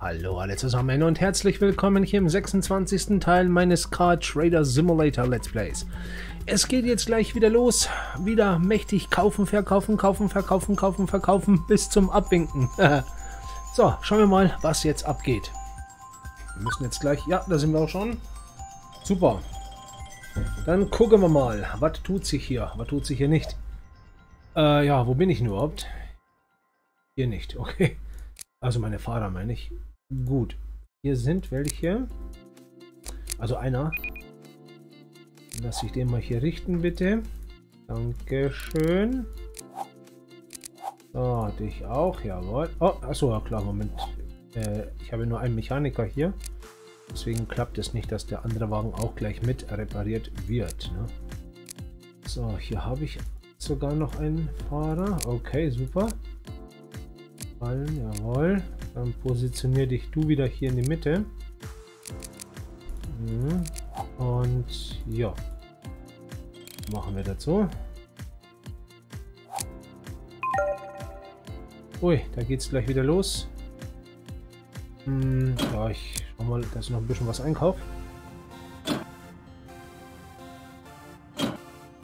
Hallo alle zusammen und herzlich willkommen hier im 26. Teil meines Car Trader Simulator Let's Plays. Es geht jetzt gleich wieder los. Wieder mächtig kaufen, verkaufen, kaufen, verkaufen, kaufen, verkaufen bis zum Abwinken. so, schauen wir mal, was jetzt abgeht. Wir müssen jetzt gleich... Ja, da sind wir auch schon. Super. Dann gucken wir mal, was tut sich hier, was tut sich hier nicht. Äh, ja, wo bin ich überhaupt? Hier nicht, okay. Also meine Fahrer meine ich. Gut. Hier sind welche. Also einer. Lass ich den mal hier richten, bitte. Dankeschön. So, dich auch, jawohl. Oh, achso, ja klar, Moment. Äh, ich habe nur einen Mechaniker hier. Deswegen klappt es nicht, dass der andere Wagen auch gleich mit repariert wird. Ne? So, hier habe ich sogar noch einen Fahrer. Okay, super. Fallen, jawohl. Dann positionier dich du wieder hier in die Mitte. Mhm. Und ja. Machen wir dazu. Ui, da geht's gleich wieder los. Hm, ja, ich schau mal, dass ich noch ein bisschen was einkaufe.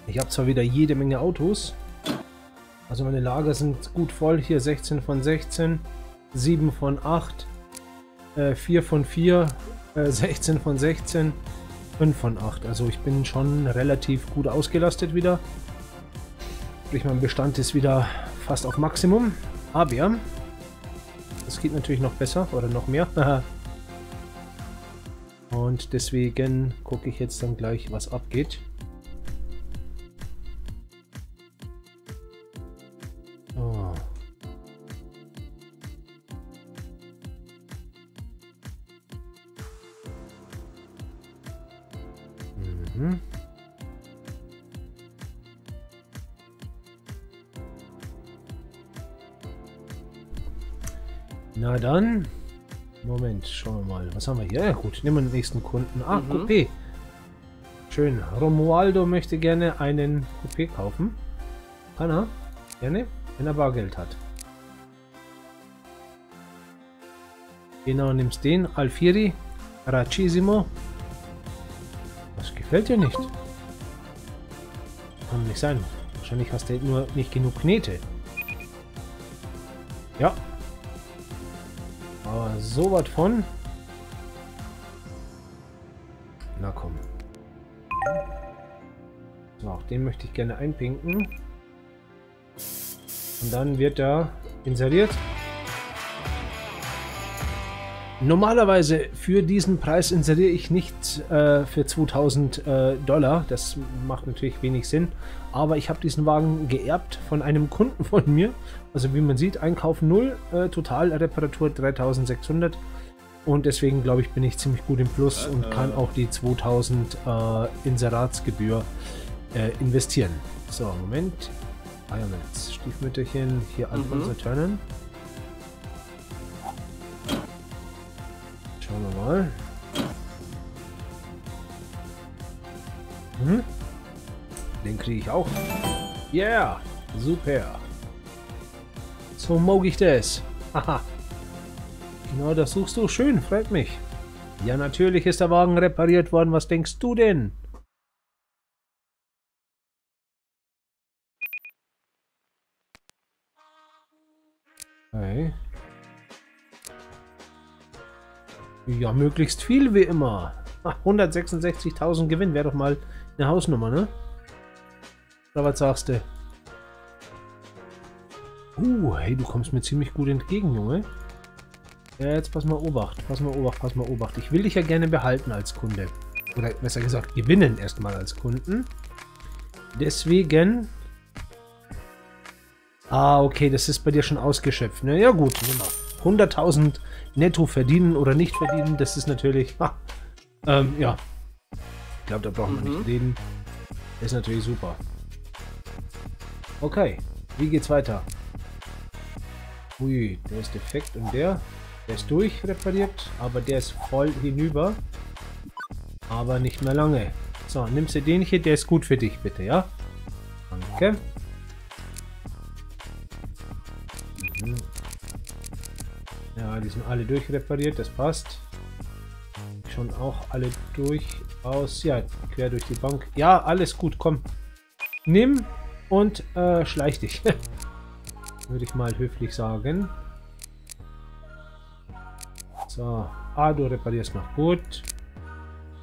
Ich habe zwar wieder jede Menge Autos. Also meine Lager sind gut voll. Hier 16 von 16. 7 von 8, äh, 4 von 4, äh, 16 von 16, 5 von 8. Also ich bin schon relativ gut ausgelastet wieder. Sprich, mein Bestand ist wieder fast auf Maximum. Aber es geht natürlich noch besser oder noch mehr. Und deswegen gucke ich jetzt dann gleich, was abgeht. Na dann. Moment, schauen wir mal. Was haben wir hier? Ja, gut, nehmen wir den nächsten Kunden. Ah, mhm. Coupé. Schön. Romualdo möchte gerne einen Coupé kaufen. Kann er? Gerne, wenn er Bargeld hat. Genau, nimmst den. Alfieri. Racissimo. Das gefällt dir nicht. Kann nicht sein. Wahrscheinlich hast du nur nicht genug Knete. Ja. So was von. Na komm. So, auch den möchte ich gerne einpinken. Und dann wird er inseriert. Normalerweise für diesen Preis inseriere ich nicht äh, für 2000 äh, Dollar. Das macht natürlich wenig Sinn. Aber ich habe diesen Wagen geerbt von einem Kunden von mir. Also wie man sieht, Einkauf 0, äh, Totalreparatur 3600. Und deswegen glaube ich, bin ich ziemlich gut im Plus und kann auch die 2000 äh, Inseratsgebühr äh, investieren. So, Moment. Fireman's Stiefmütterchen hier an mhm. Turnen. Schauen wir mal. Hm? Den kriege ich auch. Yeah, super. So mag ich das. Haha. Genau das suchst du. Schön, freut mich. Ja, natürlich ist der Wagen repariert worden. Was denkst du denn? Hey. Ja, möglichst viel wie immer. 166.000 Gewinn wäre doch mal eine Hausnummer, ne? Oder was sagst du? Uh, hey, du kommst mir ziemlich gut entgegen, Junge. Ja, jetzt pass mal Obacht, pass mal Obacht, pass mal Obacht. Ich will dich ja gerne behalten als Kunde. Oder besser gesagt, gewinnen erstmal als Kunden. Deswegen... Ah, okay, das ist bei dir schon ausgeschöpft, ne? Ja gut, 100.000 netto verdienen oder nicht verdienen, das ist natürlich... Ha, ähm, ja. Ich glaube, da brauchen wir mhm. nicht reden. ist natürlich super. Okay, wie geht's weiter? Ui, der ist defekt und der, der ist durchrepariert, aber der ist voll hinüber. Aber nicht mehr lange. So, nimmst du den hier, der ist gut für dich, bitte, ja? Danke. Mhm. Ja, die sind alle durchrepariert, das passt. Schon auch alle durch aus. Ja, quer durch die Bank. Ja, alles gut, komm. Nimm und äh, schleich dich. Würde ich mal höflich sagen. So. Ah, du reparierst noch gut.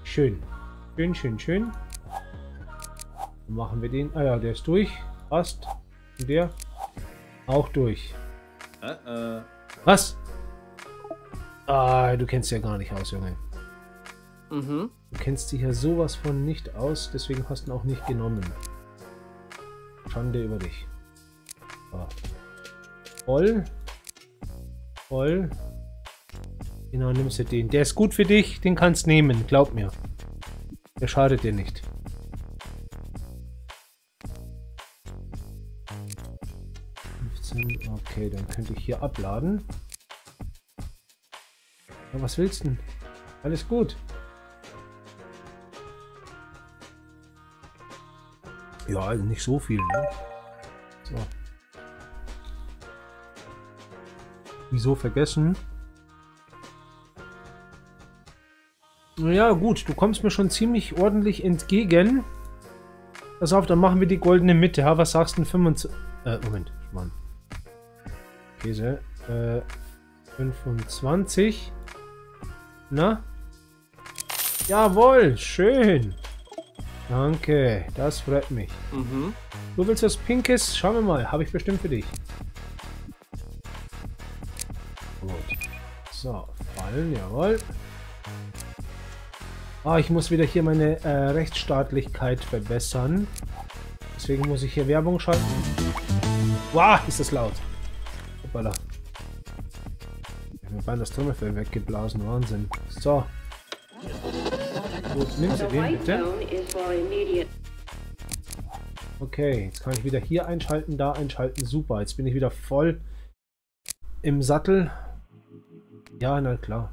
Schön. Schön, schön, schön. Dann machen wir den. Ah ja, der ist durch. Passt. Und der? Auch durch. Uh -uh. Was? Ah, du kennst ja gar nicht aus, Junge. Mhm. Du kennst dich ja sowas von nicht aus, deswegen hast du ihn auch nicht genommen. Schande über dich. So. Voll. Voll. Genau, nimmst du den. Der ist gut für dich, den kannst nehmen, glaub mir. Der schadet dir nicht. Okay, dann könnte ich hier abladen. Ja, was willst du denn? Alles gut. Ja, also nicht so viel, ne? So. Wieso vergessen? Ja, gut, du kommst mir schon ziemlich ordentlich entgegen. Pass auf, dann machen wir die goldene Mitte. Ha, was sagst du denn? 25... Äh, Moment, Mann. Käse. Äh, 25. Na? Jawohl, schön. Danke, das freut mich. Mhm. Du willst was Pinkes? Schauen wir mal, habe ich bestimmt für dich. Gut. So, fallen, jawohl. Ah, ich muss wieder hier meine äh, Rechtsstaatlichkeit verbessern. Deswegen muss ich hier Werbung schalten. Wow, ist das laut. Hoppala. Ich habe mir beinahe das Trommelfell weggeblasen. Wahnsinn. So. Gut, nimm sie den bitte. Okay, jetzt kann ich wieder hier einschalten, da einschalten. Super, jetzt bin ich wieder voll im Sattel. Ja, na klar.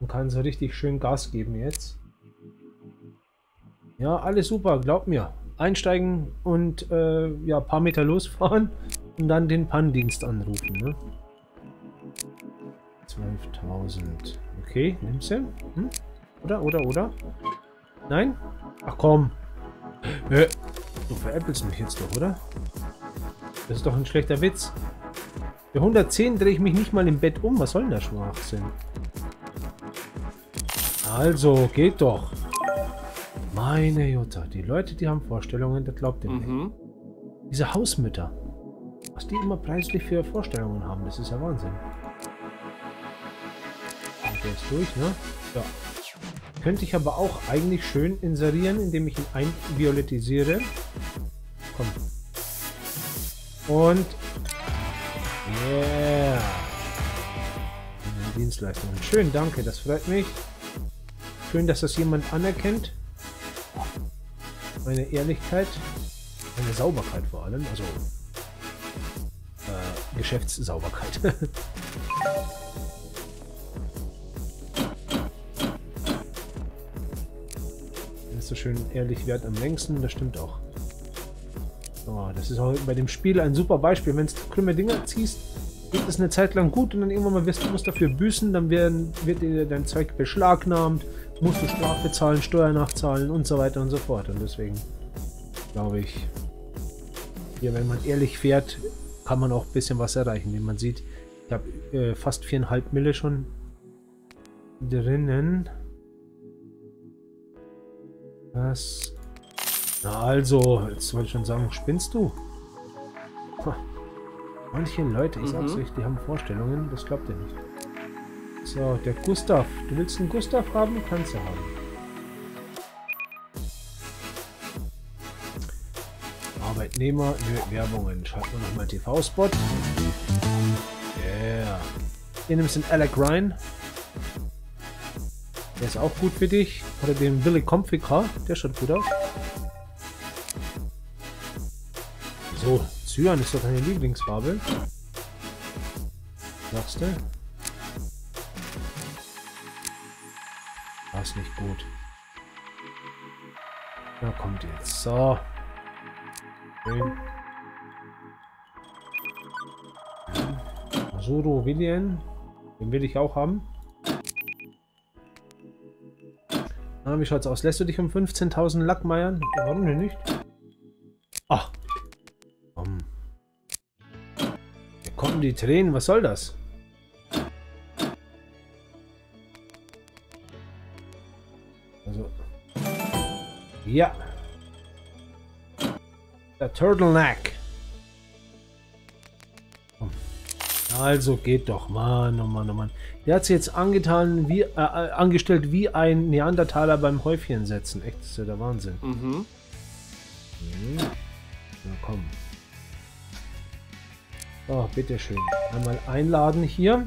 Man kann so richtig schön Gas geben jetzt. Ja, alles super, glaubt mir. Einsteigen und äh, ja, ein paar Meter losfahren und dann den Pannendienst anrufen. Ne? 12.000. Okay, nimm sie. Hm? Oder, oder, oder? Nein? Ach komm. Äh, du veräppelst mich jetzt doch, oder? Das ist doch ein schlechter Witz. Für 110 drehe ich mich nicht mal im Bett um. Was soll denn der Schwachsinn? Also, geht doch. Meine Jutta, die Leute, die haben Vorstellungen, das glaubt ihr mhm. nicht. Diese Hausmütter, was die immer preislich für Vorstellungen haben, das ist ja Wahnsinn. Ist durch, ne? Ja. Könnte ich aber auch eigentlich schön inserieren, indem ich ihn einviolettisiere. Komm. Und... Yeah. Dienstleistungen. Schön, danke, das freut mich. Schön, dass das jemand anerkennt. Meine Ehrlichkeit, meine Sauberkeit vor allem, also äh, Geschäftssauberkeit. so schön ehrlich wert am längsten, das stimmt auch. Oh, das ist auch bei dem Spiel ein super Beispiel. Wenn du krümme Dinger ziehst, geht es eine Zeit lang gut und dann irgendwann mal wirst du musst dafür büßen, dann werden, wird dir dein Zeug beschlagnahmt, musst du Strafe zahlen, Steuer nachzahlen und so weiter und so fort. Und deswegen glaube ich, hier, wenn man ehrlich fährt, kann man auch ein bisschen was erreichen. Wie man sieht, ich habe äh, fast viereinhalb Mille schon drinnen. Was? Na also, jetzt wollte ich schon sagen, spinnst du? Manche Leute, ich mhm. sag's euch, die haben Vorstellungen, das glaubt ihr nicht. So, der Gustav. Du willst einen Gustav haben? Kannst du haben. Arbeitnehmer, nö, Werbungen. Schalten wir nochmal TV-Spot. Yeah. Hier nimmst du den Alec Ryan. Der ist auch gut für dich. Oder den Billy Comfica. Der schaut gut aus. So, Cyan ist doch deine Lieblingsfarbe. Sagst du? Das ist nicht gut. Da kommt jetzt. So. Schön. Suro William. Den will ich auch haben. Na, wie schaut's aus? Lässt du dich um 15.000 Lack meiern? Warum denn nicht? Ach. Komm. Hier kommen die Tränen. Was soll das? Also. Ja. Der Turtleneck. Also geht doch, Mann, oh Mann, oh Mann. Der hat sich jetzt angetan, wie, äh, äh, angestellt wie ein Neandertaler beim Häufchen setzen. Echt, das ist ja der Wahnsinn. Mhm. Na komm. So, bitteschön. Einmal einladen hier.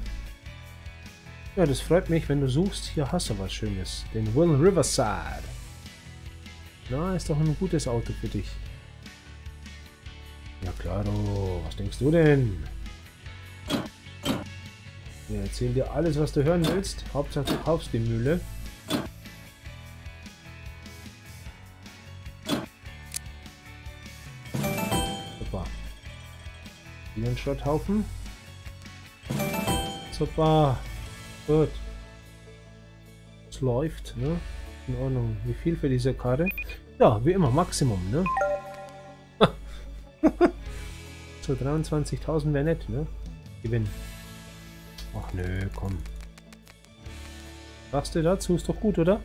Ja, das freut mich, wenn du suchst. Hier hast du was Schönes. Den Will Riverside. Na, ist doch ein gutes Auto für dich. Ja, klaro. Was denkst du denn? Wir erzählen dir alles, was du hören willst. Hauptsache du kaufst die Mühle. Super. Hier ein Schrotthaufen. Super. Gut. Es läuft, ne? In Ordnung. Wie viel für diese Karte? Ja, wie immer, Maximum, ne? so 23.000 wäre nett, ne? Gewinn. Ach nö, komm. Sagst du dazu? Ist doch gut, oder?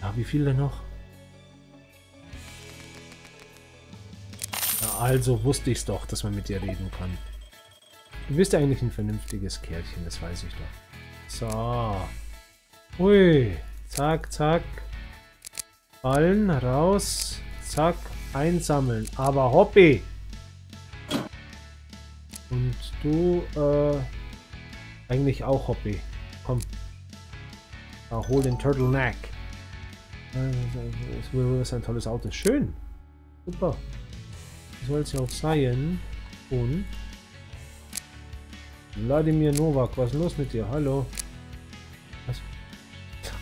Ja, wie viel denn noch? Ja, also wusste ich es doch, dass man mit dir reden kann. Du bist ja eigentlich ein vernünftiges Kerlchen, das weiß ich doch. So. Ui. Zack, zack. Ballen raus. Zack. Einsammeln. Aber Hobby. Und du, äh, eigentlich auch Hobby. Komm. Ja, hol den Turtleneck. Das ist ein tolles Auto. Schön. Super. Soll es ja auch sein. Und Wladimir Novak, was ist los mit dir? Hallo. Was?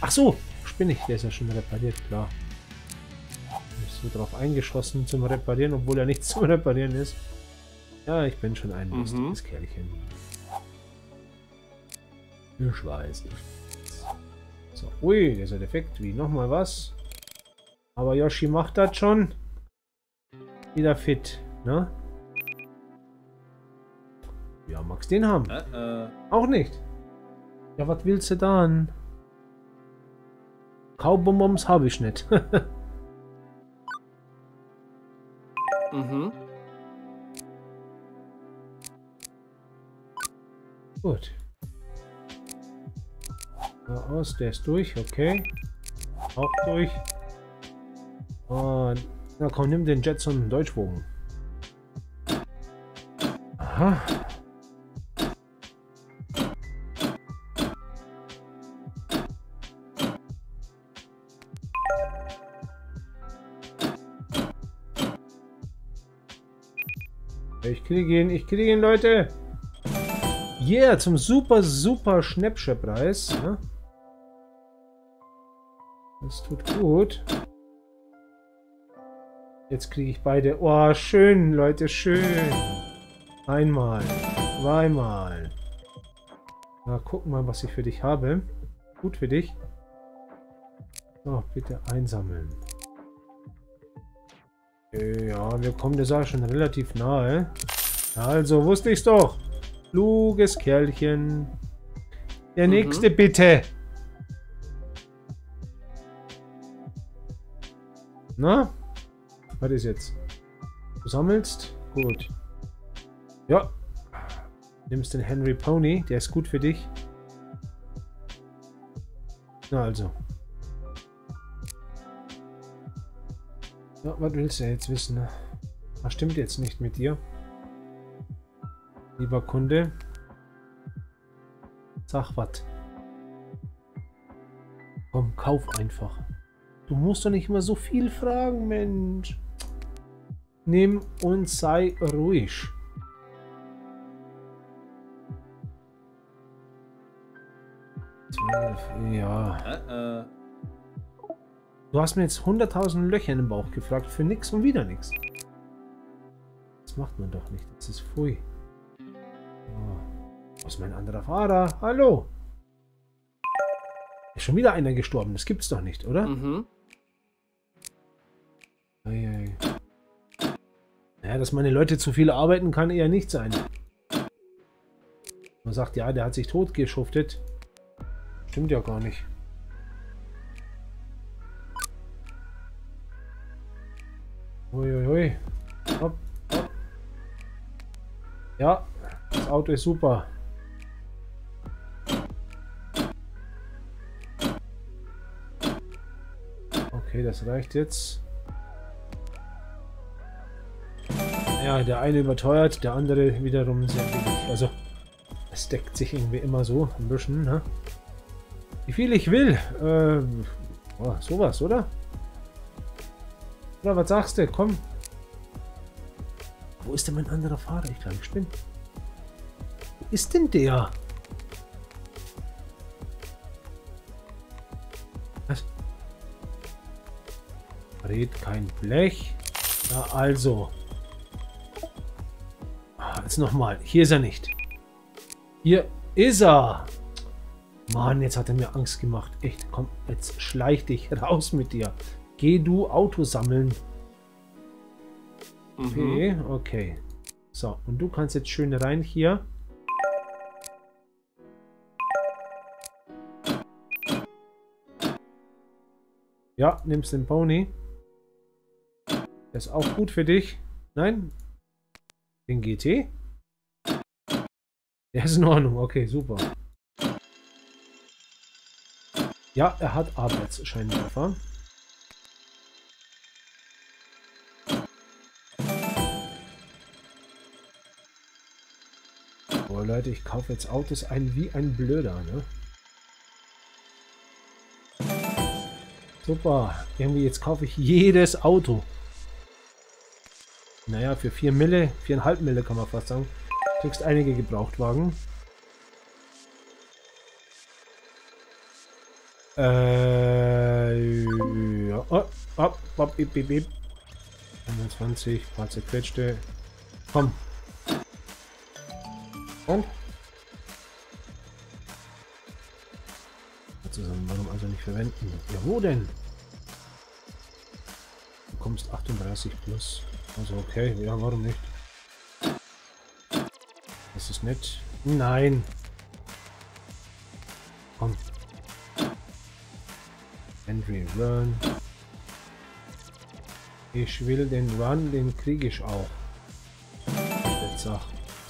Ach so, spinne ich. Der ist ja schon repariert, klar. Ist so drauf eingeschossen zum Reparieren, obwohl er nichts zum Reparieren ist. Ja, ich bin schon ein mhm. lustiges Kerlchen. Ich weiß. So, ui, der ist ja defekt. Wie, nochmal was? Aber Yoshi macht das schon. Wieder fit, ne? Ja, magst den haben? Äh, äh. Auch nicht. Ja, was willst du dann? Kaubonbons habe ich nicht. mhm. Gut. Da aus, der ist durch, okay. Auch durch. Und, na komm, nimm den Jetson Deutschbogen. Aha. Ich kriege ihn, ich kriege ihn, Leute. Yeah, zum super, super Schnäppchenpreis. Ja. Das tut gut. Jetzt kriege ich beide. Oh, schön, Leute, schön. Einmal, zweimal. Na, gucken mal, was ich für dich habe. Gut für dich. So, bitte einsammeln. Ja, wir kommen der Sache schon relativ nahe. Also, wusste ich's doch. Kluges Kerlchen. Der mhm. nächste bitte. Na? Was ist jetzt? Du sammelst? Gut. Ja. Nimmst den Henry Pony. Der ist gut für dich. Na also. Ja, was willst du jetzt wissen? Was stimmt jetzt nicht mit dir? Lieber Kunde, sag was. Komm, kauf einfach. Du musst doch nicht immer so viel fragen, Mensch. Nimm und sei ruhig. Ja. Uh -uh. Du hast mir jetzt 100.000 Löcher im Bauch gefragt für nichts und wieder nichts. Das macht man doch nicht. Das ist pfui. Ist mein anderer Fahrer? Hallo? Ist schon wieder einer gestorben. Das gibt's doch nicht, oder? Mhm. Eieiei. Naja, dass meine Leute zu viel arbeiten, kann eher nicht sein. Man sagt, ja, der hat sich totgeschuftet. Stimmt ja gar nicht. Uiuiui. Hopp, hopp. Ja, das Auto ist super. Okay, das reicht jetzt. Ja, der eine überteuert, der andere wiederum sehr billig. Also, es deckt sich irgendwie immer so ein bisschen, ne? Wie viel ich will. Äh, oh, sowas, oder? Oder was sagst du? Komm. Wo ist denn mein anderer Fahrer? Ich glaube, ich bin. Ist denn der? Was? Red kein Blech. Ja, also. Ah, jetzt nochmal. Hier ist er nicht. Hier ist er. Mann, jetzt hat er mir Angst gemacht. Echt, komm, jetzt schleich dich raus mit dir. Geh du Auto sammeln. Okay, mhm. okay. So, und du kannst jetzt schön rein hier. Ja, nimmst den Pony. Der ist auch gut für dich. Nein? Den GT? Der ist in Ordnung. Okay, super. Ja, er hat Arbeitsscheinwerfer. Boah, Leute, ich kaufe jetzt Autos ein wie ein Blöder, ne? Super. Irgendwie jetzt kaufe ich jedes Auto. Naja, für 4 Mille, 4,5 Mille kann man fast sagen. Kriegst einige Gebrauchtwagen. Äh, ja. Oh, oh, oh, bip, bip, bip. 25, paar zerquetschte. Komm, und? Nicht verwenden? Ja, wo denn? Du kommst 38 plus. Also okay, ja, warum nicht? Das ist nett. Nein. Komm. Henry Run. Ich will den Run, den kriege ich auch.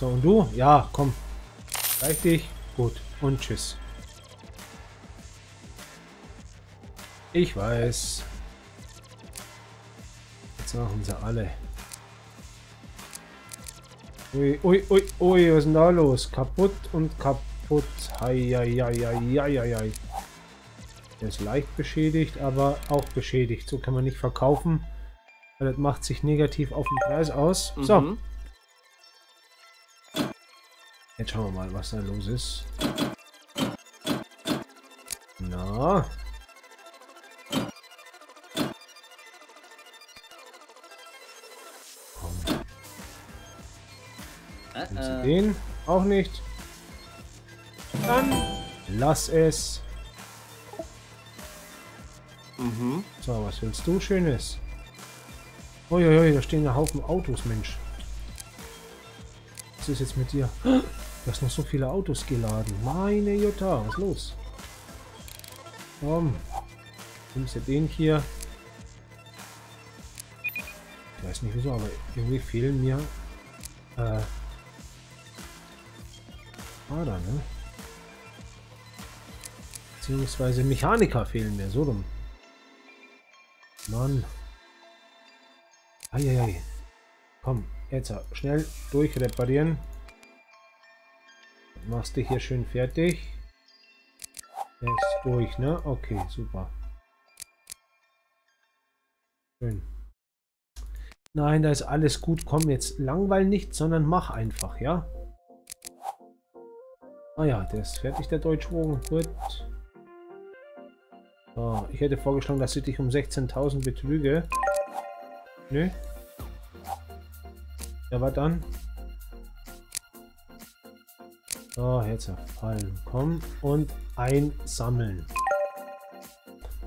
So, und du? Ja, komm. Reicht dich? Gut. Und tschüss. Ich weiß. Jetzt machen sie alle. Ui, ui, ui, ui, was ist denn da los? Kaputt und kaputt. Heieieiei. Der ist leicht beschädigt, aber auch beschädigt. So kann man nicht verkaufen. Das macht sich negativ auf den Preis aus. Mhm. So, Jetzt schauen wir mal, was da los ist. Na. Den auch nicht. Dann lass es. Mhm. So, was willst du Schönes? Uiuiui, da stehen ja Haufen Autos, Mensch. Was ist jetzt mit dir? Du hast noch so viele Autos geladen. Meine Jutta, was ist los? Komm. Nimmst du den hier? Ich weiß nicht wieso, aber irgendwie fehlen mir äh, Ader, ne? Beziehungsweise Mechaniker fehlen mir, so dumm. Mann. Eieiei. Komm, jetzt schnell durchreparieren. Machst du hier schön fertig. Der ist durch, ne? Okay, super. Schön. Nein, da ist alles gut. Komm, jetzt langweil nicht, sondern mach einfach, ja? Ah ja, der ist fertig, der Deutschwogen. Gut. So, ich hätte vorgeschlagen, dass ich dich um 16.000 betrüge. Nö. Ja, was dann? So, jetzt erfallen. Komm und einsammeln.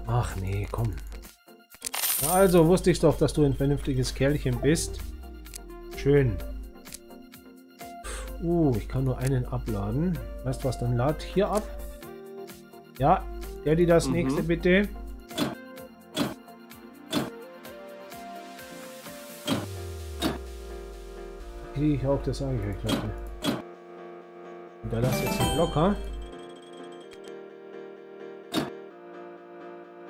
Ach nee, komm. Also wusste ich doch, dass du ein vernünftiges Kerlchen bist. Schön. Uh, ich kann nur einen abladen. Weißt du was, dann lad hier ab. Ja, der die das mhm. nächste bitte. Kriege ich auch, das sage ich euch, Leute. Und da lass jetzt locker.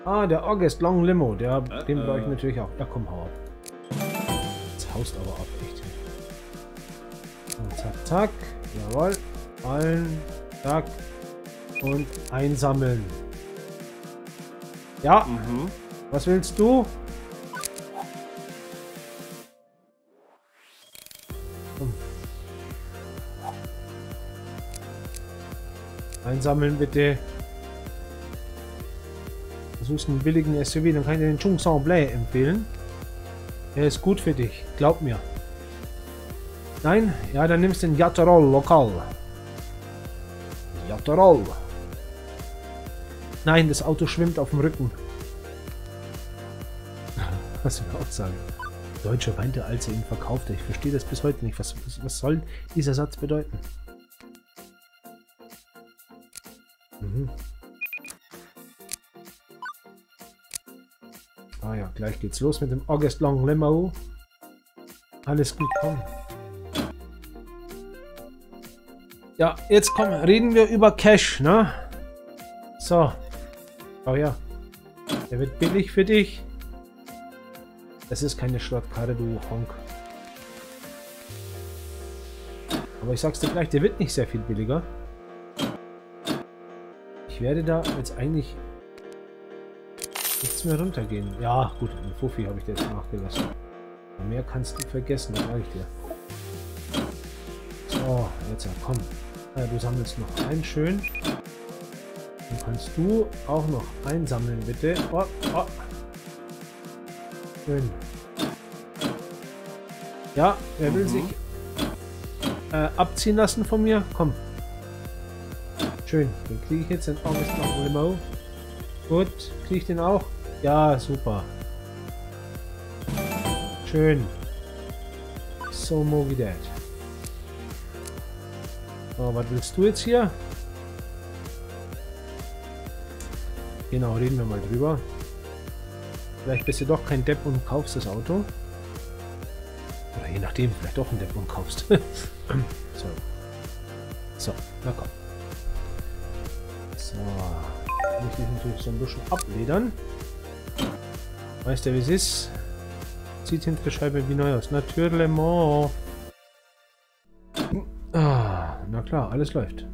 Ah, der August Long Limo, der, äh, den brauche ich natürlich auch. Ja, komm, hau ab. Jetzt haust aber ab, echt. Und zack, zack. Jawohl. Fallen. Zack. Und einsammeln. Ja. Mhm. Was willst du? Einsammeln bitte. Versuchst einen billigen SUV, dann kann ich dir den Chung Semblé empfehlen. Er ist gut für dich, glaub mir. Nein? Ja, dann nimmst du den Yatterol lokal. Yatterol. Nein, das Auto schwimmt auf dem Rücken. Was für eine Aussage. Deutscher weinte, als er ihn verkaufte. Ich verstehe das bis heute nicht. Was, was, was soll dieser Satz bedeuten? Mhm. Ah ja, gleich geht's los mit dem August Long Limo. Alles gut, komm. Ja, jetzt komm, reden wir über Cash, ne? So. Oh ja. Der wird billig für dich. Das ist keine Schrottkarre, du Honk. Aber ich sag's dir gleich, der wird nicht sehr viel billiger. Ich werde da jetzt eigentlich nichts mehr runtergehen. Ja, gut, ein Fuffi habe ich dir jetzt nachgelassen. Mehr kannst du vergessen, das sage ich dir. So, jetzt komm. Ja, du sammelst noch ein, schön. Dann kannst du auch noch einsammeln, bitte. Oh, oh. Schön. Ja, wer will mhm. sich äh, abziehen lassen von mir? Komm. Schön. Den kriege ich jetzt in August noch Limo. Gut. Kriege ich den auch? Ja, super. Schön. So Mogi Dad. So, was willst du jetzt hier? Genau, reden wir mal drüber. Vielleicht bist du doch kein Depp und kaufst das Auto. Oder je nachdem, vielleicht doch ein Depp und kaufst. so. So, na komm. So. Muss ich natürlich so ein bisschen abledern. Weißt du, wie es ist? Sieht hinter der Scheibe wie neu aus. Natürlich. Ah, klar, alles läuft.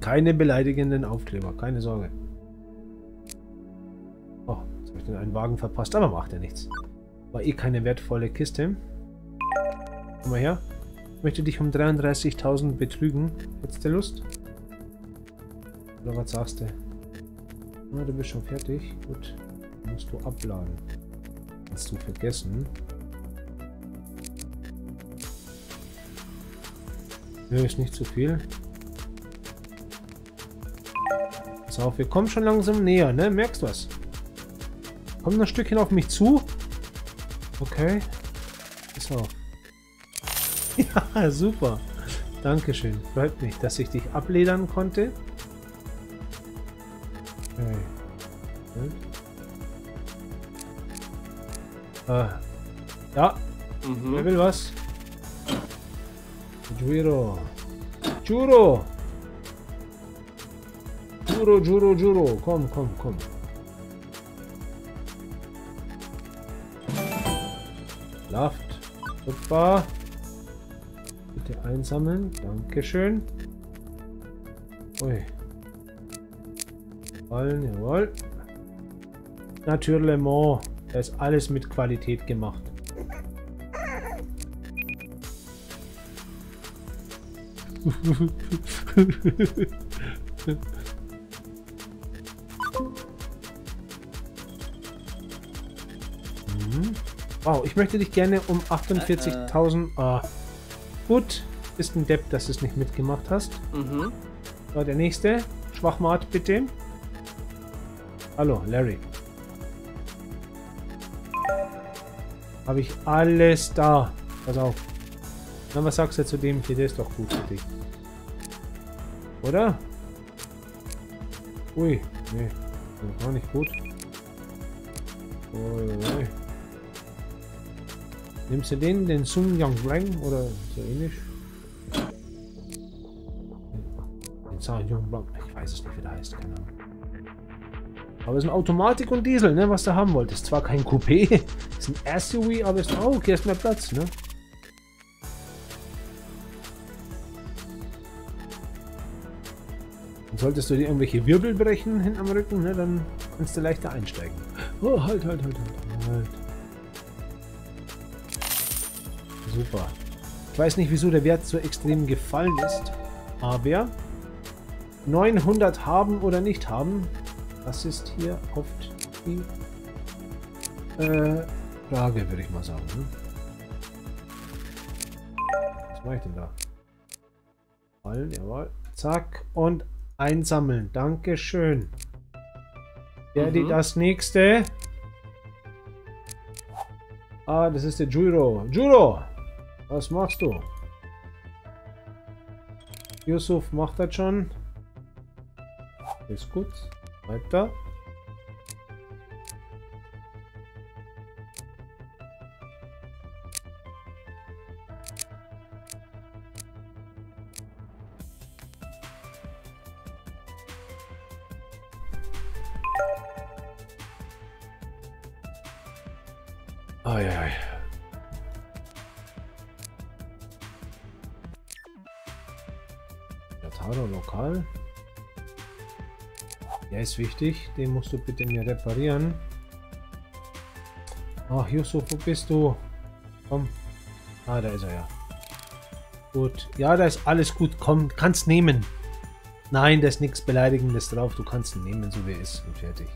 Keine beleidigenden Aufkleber, keine Sorge. Oh, jetzt habe ich den einen Wagen verpasst, aber macht ja nichts. War eh keine wertvolle Kiste. Komm mal her. Ich möchte dich um 33.000 betrügen. Hättest du Lust? Oder was sagst du? Na, du bist schon fertig. Gut musst du abladen. Kannst du vergessen. Nö, ist nicht zu viel. Pass auf, wir kommen schon langsam näher, ne? Merkst du was? Komm ein Stückchen auf mich zu. Okay. Pass auf. ja, super. Dankeschön. Freut mich, dass ich dich abledern konnte. Okay. okay. Äh, ja. Mhm. Wer will was? Juro. Juro. Juro, Juro, Juro. Komm, komm, komm. Laft. Super. Bitte einsammeln. Dankeschön. Ui. Fallen, jawohl. Natürlich. Da ist alles mit Qualität gemacht. Wow, ich möchte dich gerne um 48.000... Ah, gut, Bist ein Depp, dass du es nicht mitgemacht hast. Mhm. So, der nächste. Schwachmat, bitte. Hallo, Larry. Habe ich alles da. Pass auf. Na, was sagst du zu dem hier? Der ist doch gut für dich. Oder? Ui, nee. War nicht gut. Ui, ui. Nimmst du den, den Sung Yang Blank oder so ähnlich? Den Sung Yang Blank. Ich weiß es nicht, wie der heißt, keine Ahnung. Aber es ist ein Automatik und Diesel, ne, was du haben wolltest. Zwar kein Coupé, ist ein SUV, aber ist auch, okay, ist mehr Platz, ne? Solltest du dir irgendwelche Wirbel brechen hinten am Rücken, ne, dann kannst du leichter einsteigen. Oh, halt, halt, halt, halt, halt. Super. Ich weiß nicht, wieso der Wert so extrem gefallen ist, aber 900 haben oder nicht haben, das ist hier oft die äh, Frage, würde ich mal sagen. Ne? Was mache ich denn da? Fallen, jawohl. Zack und einsammeln. Dankeschön. Der, mhm. die das nächste. Ah, das ist der Juro. Juro! Was machst du? Yusuf macht das schon. Ist gut. Weiter. Wichtig. Den musst du bitte mir reparieren. Ach, Yusuf, wo bist du? Komm. Ah, da ist er ja. Gut. Ja, da ist alles gut. Komm, kannst nehmen. Nein, da ist nichts Beleidigendes drauf. Du kannst ihn nehmen, so wie er ist. Und fertig.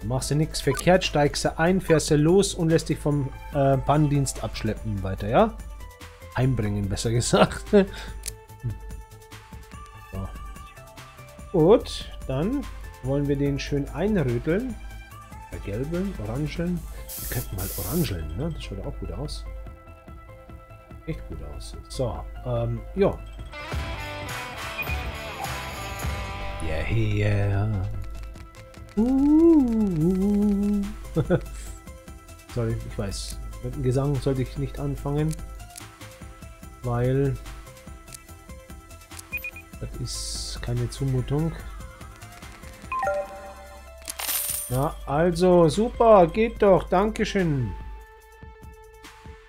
Du machst du nichts verkehrt, steigst du ein, fährst du los und lässt dich vom äh, Bahndienst abschleppen weiter, ja? Einbringen, besser gesagt. so. Gut. Dann wollen wir den schön einröteln. Gelbeln, orangeln. Wir könnten mal orangeln, ne? Das schaut auch gut aus. Echt gut aus. So, ähm, ja. Yeah, yeah. Uh. Sorry, ich weiß. Mit dem Gesang sollte ich nicht anfangen. Weil... Das ist keine Zumutung. Ja, also, super, geht doch, Dankeschön.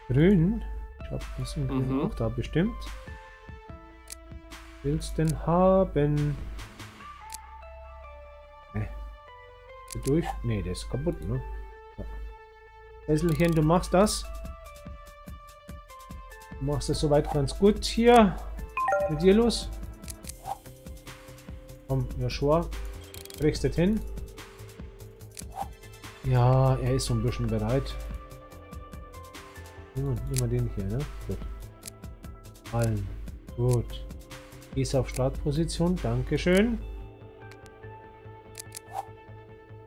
Grün. Ich hab ein bisschen mhm. auch da bestimmt. Willst denn haben? Ne. Durch? Ne, der ist kaputt, ne? Ja. Hässelchen, du machst das. Du machst es soweit ganz gut hier. Mit dir los. Komm, Joshua. Kriegst du hin. Ja, er ist so ein bisschen bereit. Nehmen wir den hier, ne? Gut. Allen. Gut. Ist auf Startposition. Dankeschön.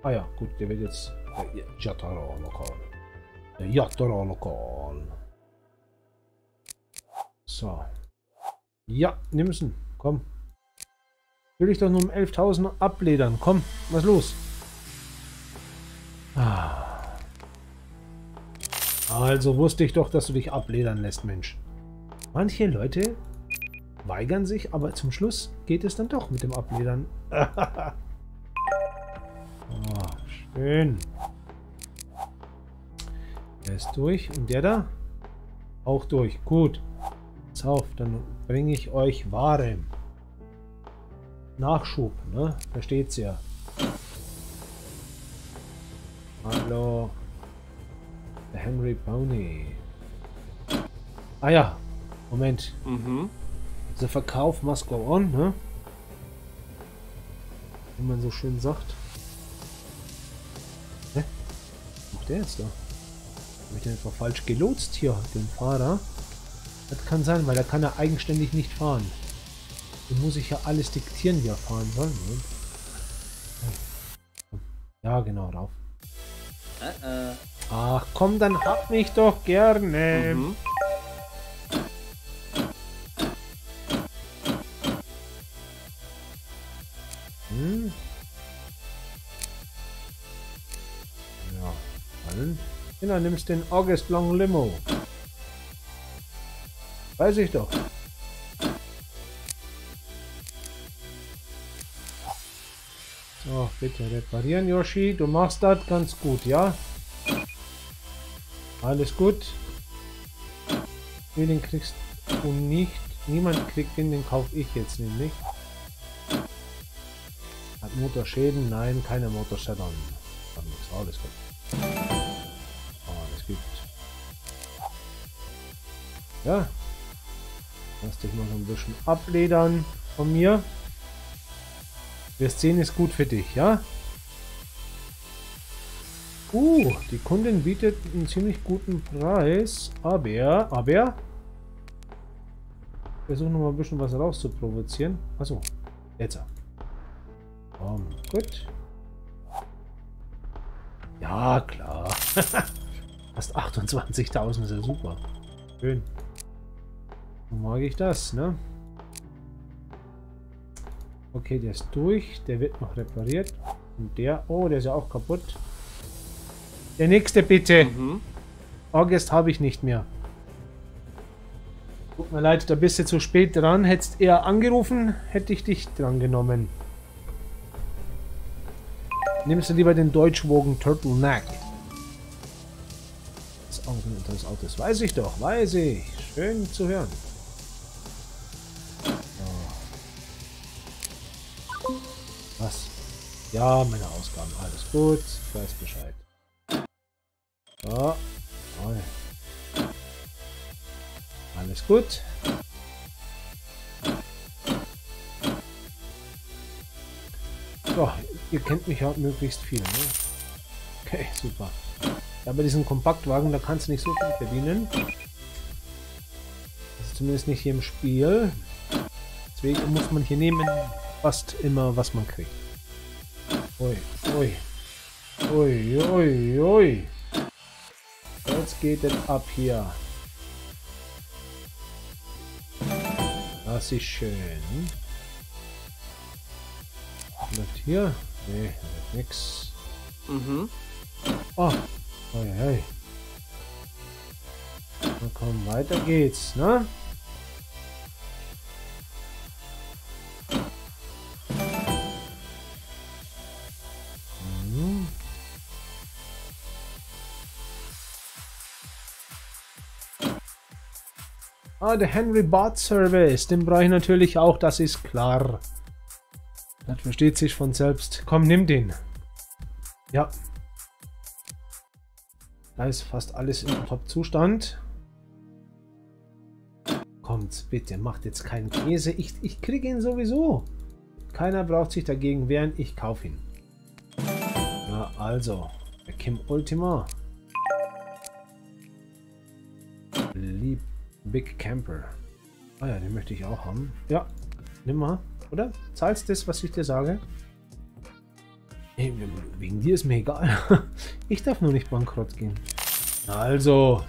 Ah ja, gut, der wird jetzt... Jatara lokal. Der Jatara lokal. So. Ja, nimm's Komm. Will ich doch nur um 11.000 abledern. Komm, was los? Also wusste ich doch, dass du dich abledern lässt, Mensch. Manche Leute weigern sich, aber zum Schluss geht es dann doch mit dem Abledern. oh, schön. Der ist durch. Und der da? Auch durch. Gut. Pass auf, dann bringe ich euch Ware. Nachschub, ne? Versteht's ja. Hallo. Der Henry Pony. Ah ja. Moment. Mhm. Der Verkauf must go on, ne? Wie man so schön sagt. Hä? Macht der jetzt da? Habe ich den etwa falsch gelotst hier, den Fahrer? Das kann sein, weil da kann er eigenständig nicht fahren. Dann muss ich ja alles diktieren, wie er fahren soll. Ne? Ja, genau, rauf. Uh -uh. Ach komm, dann hab mich doch gerne. Mhm. Hm. Ja, dann, dann nimmst den August Long Limo. Weiß ich doch. Bitte reparieren, Yoshi. Du machst das ganz gut, ja? Alles gut. Den kriegst du nicht. Niemand kriegt den, den kaufe ich jetzt nämlich. Hat Motorschäden? Nein, keine Motorschäden. Alles gut. Alles gut. Ja, Lass dich mal so ein bisschen abledern von mir. Wir sehen ist gut für dich, ja? Uh, die Kundin bietet einen ziemlich guten Preis. Aber, aber... Versuche noch mal ein bisschen was rauszuprovozieren. Achso, jetzt. Um, gut. Ja, klar. Fast 28.000 ist ja super. Schön. So mag ich das, ne? Okay, der ist durch. Der wird noch repariert. Und der... Oh, der ist ja auch kaputt. Der nächste bitte. Mhm. August habe ich nicht mehr. Tut mir leid, da bist du zu spät dran. Hättest eher angerufen, hätte ich dich dran genommen. Nimmst du lieber den Deutschwogen Turtleneck. Das Auto, das Auto, das weiß ich doch, weiß ich. Schön zu hören. Ja, meine Ausgaben. Alles gut. Ich weiß Bescheid. So. Toll. Alles gut. So, ihr kennt mich ja möglichst viel, ne? Okay, super. Ja, bei diesem Kompaktwagen, da kannst du nicht so viel verdienen. Ist zumindest nicht hier im Spiel. Deswegen muss man hier nehmen, fast immer, was man kriegt. Ui, ui. Ui, ui, ui. Jetzt geht es ab hier. Das ist schön. Läuft hier? Nee, nix. Mhm. Oh, oi, oi. Na komm, weiter geht's, ne? Ah, der Henry Bot Service. Den brauche ich natürlich auch, das ist klar. Das versteht sich von selbst. Komm, nimm den. Ja. Da ist fast alles im Top-Zustand. Kommt, bitte, macht jetzt keinen Käse. Ich, ich kriege ihn sowieso. Keiner braucht sich dagegen wehren. Ich kaufe ihn. Na, also. Der Kim Ultima. Lieb Big Camper. Ah ja, den möchte ich auch haben. Ja, nimm mal, oder? Zahlst das, was ich dir sage? Hey, wegen dir ist mir egal. Ich darf nur nicht bankrott gehen. Also.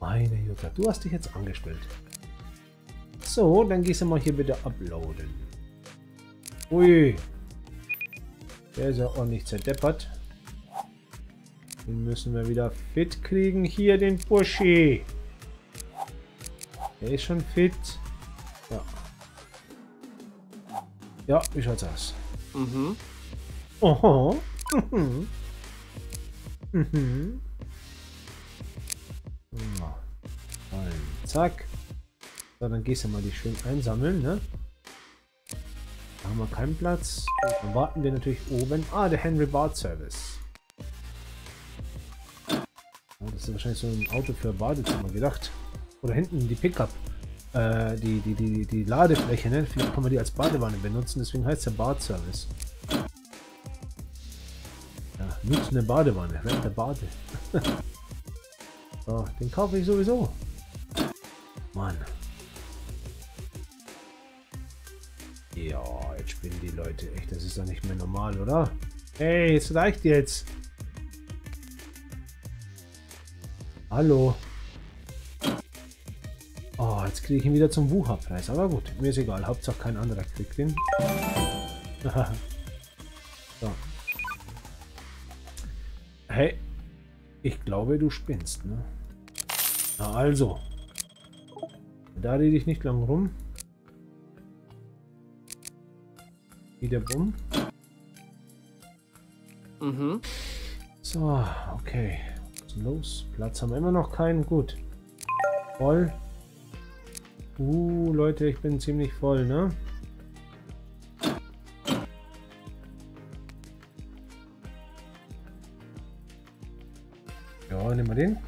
Meine Jutta, du hast dich jetzt angestellt. So, dann gehst du mal hier bitte uploaden. Ui. Der ist ja ordentlich zerdeppert. Den müssen wir wieder fit kriegen. Hier den Buschi. Er ist schon fit. Ja. Ja, wie schaut's aus? Mhm. Oho. Mhm. Mhm. Zack. So, dann gehst du mal die schön einsammeln, ne? Da haben wir keinen Platz. Dann warten wir natürlich oben. Ah, der Henry Bart Service. Oh, das ist wahrscheinlich so ein Auto für Badezimmer gedacht. Oder hinten die Pickup. Äh, die, die, die, die Ladefläche, ne? Vielleicht kann man die als Badewanne benutzen, deswegen heißt der Bad-Service. Ja, nutze eine Badewanne, rent der Bade. so, den kaufe ich sowieso. Mann. Ja, jetzt spinnen die Leute. Echt, das ist doch nicht mehr normal, oder? Hey, es reicht jetzt. Hallo. Jetzt kriege ich ihn wieder zum Wucherpreis. Aber gut, mir ist egal. Hauptsache kein anderer kriegt den. so. Hey, ich glaube, du spinnst, ne? Na also. Da rede ich nicht lang rum. Wieder bumm. Mhm. So, okay. Was ist los? Platz haben wir immer noch keinen. Gut. Voll. Uh, Leute, ich bin ziemlich voll, ne? Ja, nehmen wir den.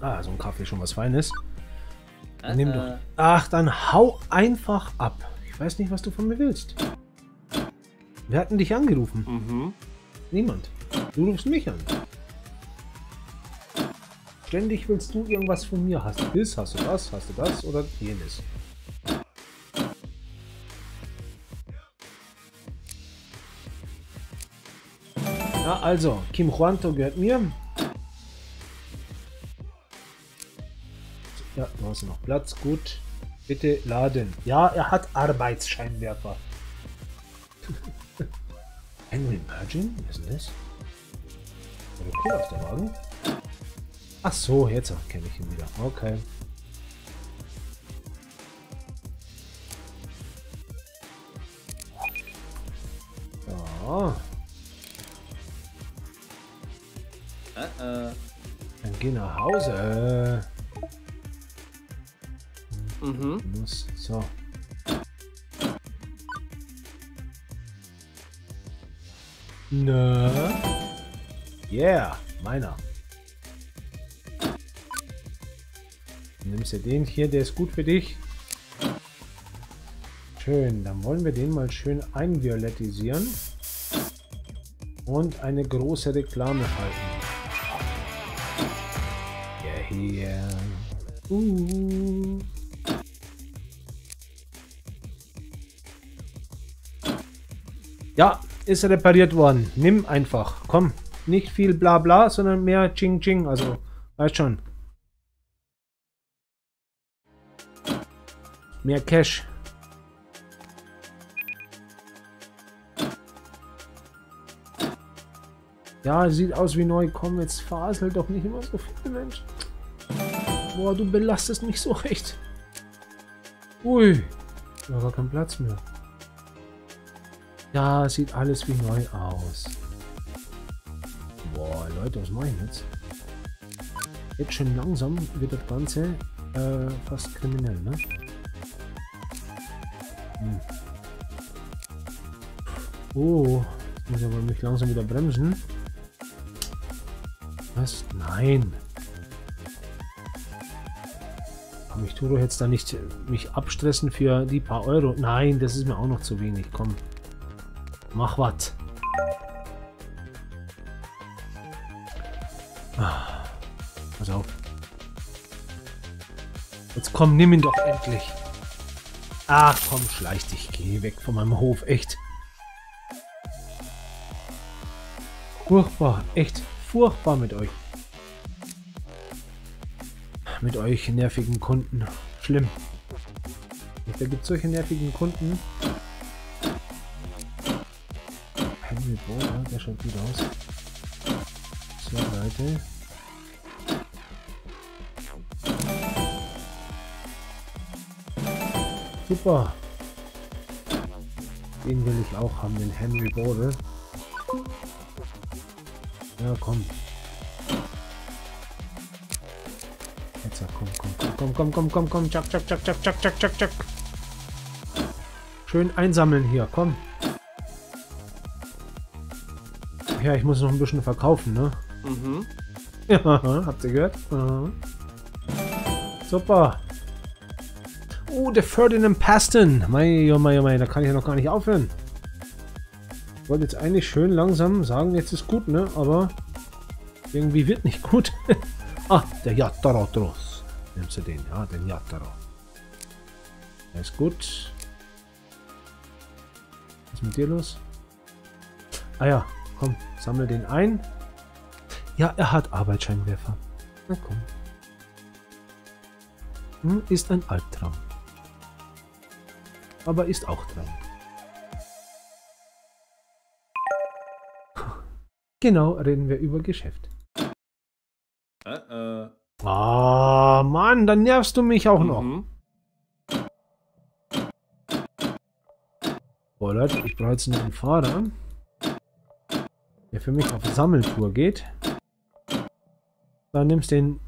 Ah, so ein Kaffee schon was Feines. Dann nimm doch. Ach, dann hau einfach ab. Ich weiß nicht, was du von mir willst. Wir hatten dich angerufen. Mhm. Niemand. Du rufst mich an. Ständig willst du irgendwas von mir. Hast du das, hast du das, hast du das oder jenes. Ja, also, Kim Juanto gehört mir. Ja, du hast noch Platz. Gut. Bitte laden. Ja, er hat Arbeitsscheinwerfer. Virgin? Was ist das? Okay, aus der Wagen. Ach so, jetzt kenne ich ihn wieder. Okay. So. Uh -uh. Dann geh nach Hause. Mhm. So. Nö. Yeah, meiner. Du den hier, der ist gut für dich. Schön, dann wollen wir den mal schön einviolettisieren. Und eine große Reklame halten. Ja, hier. Uh. Ja, ist repariert worden. Nimm einfach. Komm. Nicht viel bla bla, sondern mehr Ching Ching. Also, weißt schon. Mehr Cash. Ja, sieht aus wie neu. Komm, jetzt fasel doch nicht immer so viel, Mensch. Boah, du belastest mich so recht. Ui. War kein Platz mehr. Ja, sieht alles wie neu aus. Boah, Leute, was mache ich jetzt? Jetzt schon langsam wird das Ganze äh, fast kriminell, ne? Hm. Oh, jetzt muss ich aber mich langsam wieder bremsen. Was? Nein. Komm, ich tue doch jetzt da nicht mich abstressen für die paar Euro. Nein, das ist mir auch noch zu wenig. Komm. Mach was. Ah, pass auf. Jetzt komm, nimm ihn doch endlich. Ach komm, schleich dich. Geh weg von meinem Hof, echt. Furchtbar, echt furchtbar mit euch. Mit euch nervigen Kunden. Schlimm. Da gibt es solche nervigen Kunden. Henry Bohr, der schaut gut aus. So, Leute. Super. Den will ich auch haben, den Henry Bode. Ja, komm. Jetzt, komm, komm, komm, komm, komm, komm, komm, Chuck, chuck, chuck, chuck, chuck, chuck, chuck, chuck. Schön einsammeln hier, komm. Ja, ich muss noch ein bisschen verkaufen, ne? Mhm. Ja, habt ihr gehört? Mhm. Super. Oh, der Ferdinand Paston. Mei, oh mei, oh mei, da kann ich ja noch gar nicht aufhören. Ich wollte jetzt eigentlich schön langsam sagen, jetzt ist gut, ne? Aber Irgendwie wird nicht gut. ah, der Yatarodros. Nimmst du den? Ja, den Yataro. Der ist gut. Was ist mit dir los? Ah ja, komm, sammle den ein. Ja, er hat Arbeitsscheinwerfer. Na komm. Hm, ist ein Albtraum. Aber ist auch Traum. Genau, reden wir über Geschäft. Äh, äh. Ah, Mann, dann nervst du mich auch noch. Mhm. Boah, Leute, ich brauche jetzt noch einen Fahrer, der für mich auf Sammeltour geht. Dann nimmst du den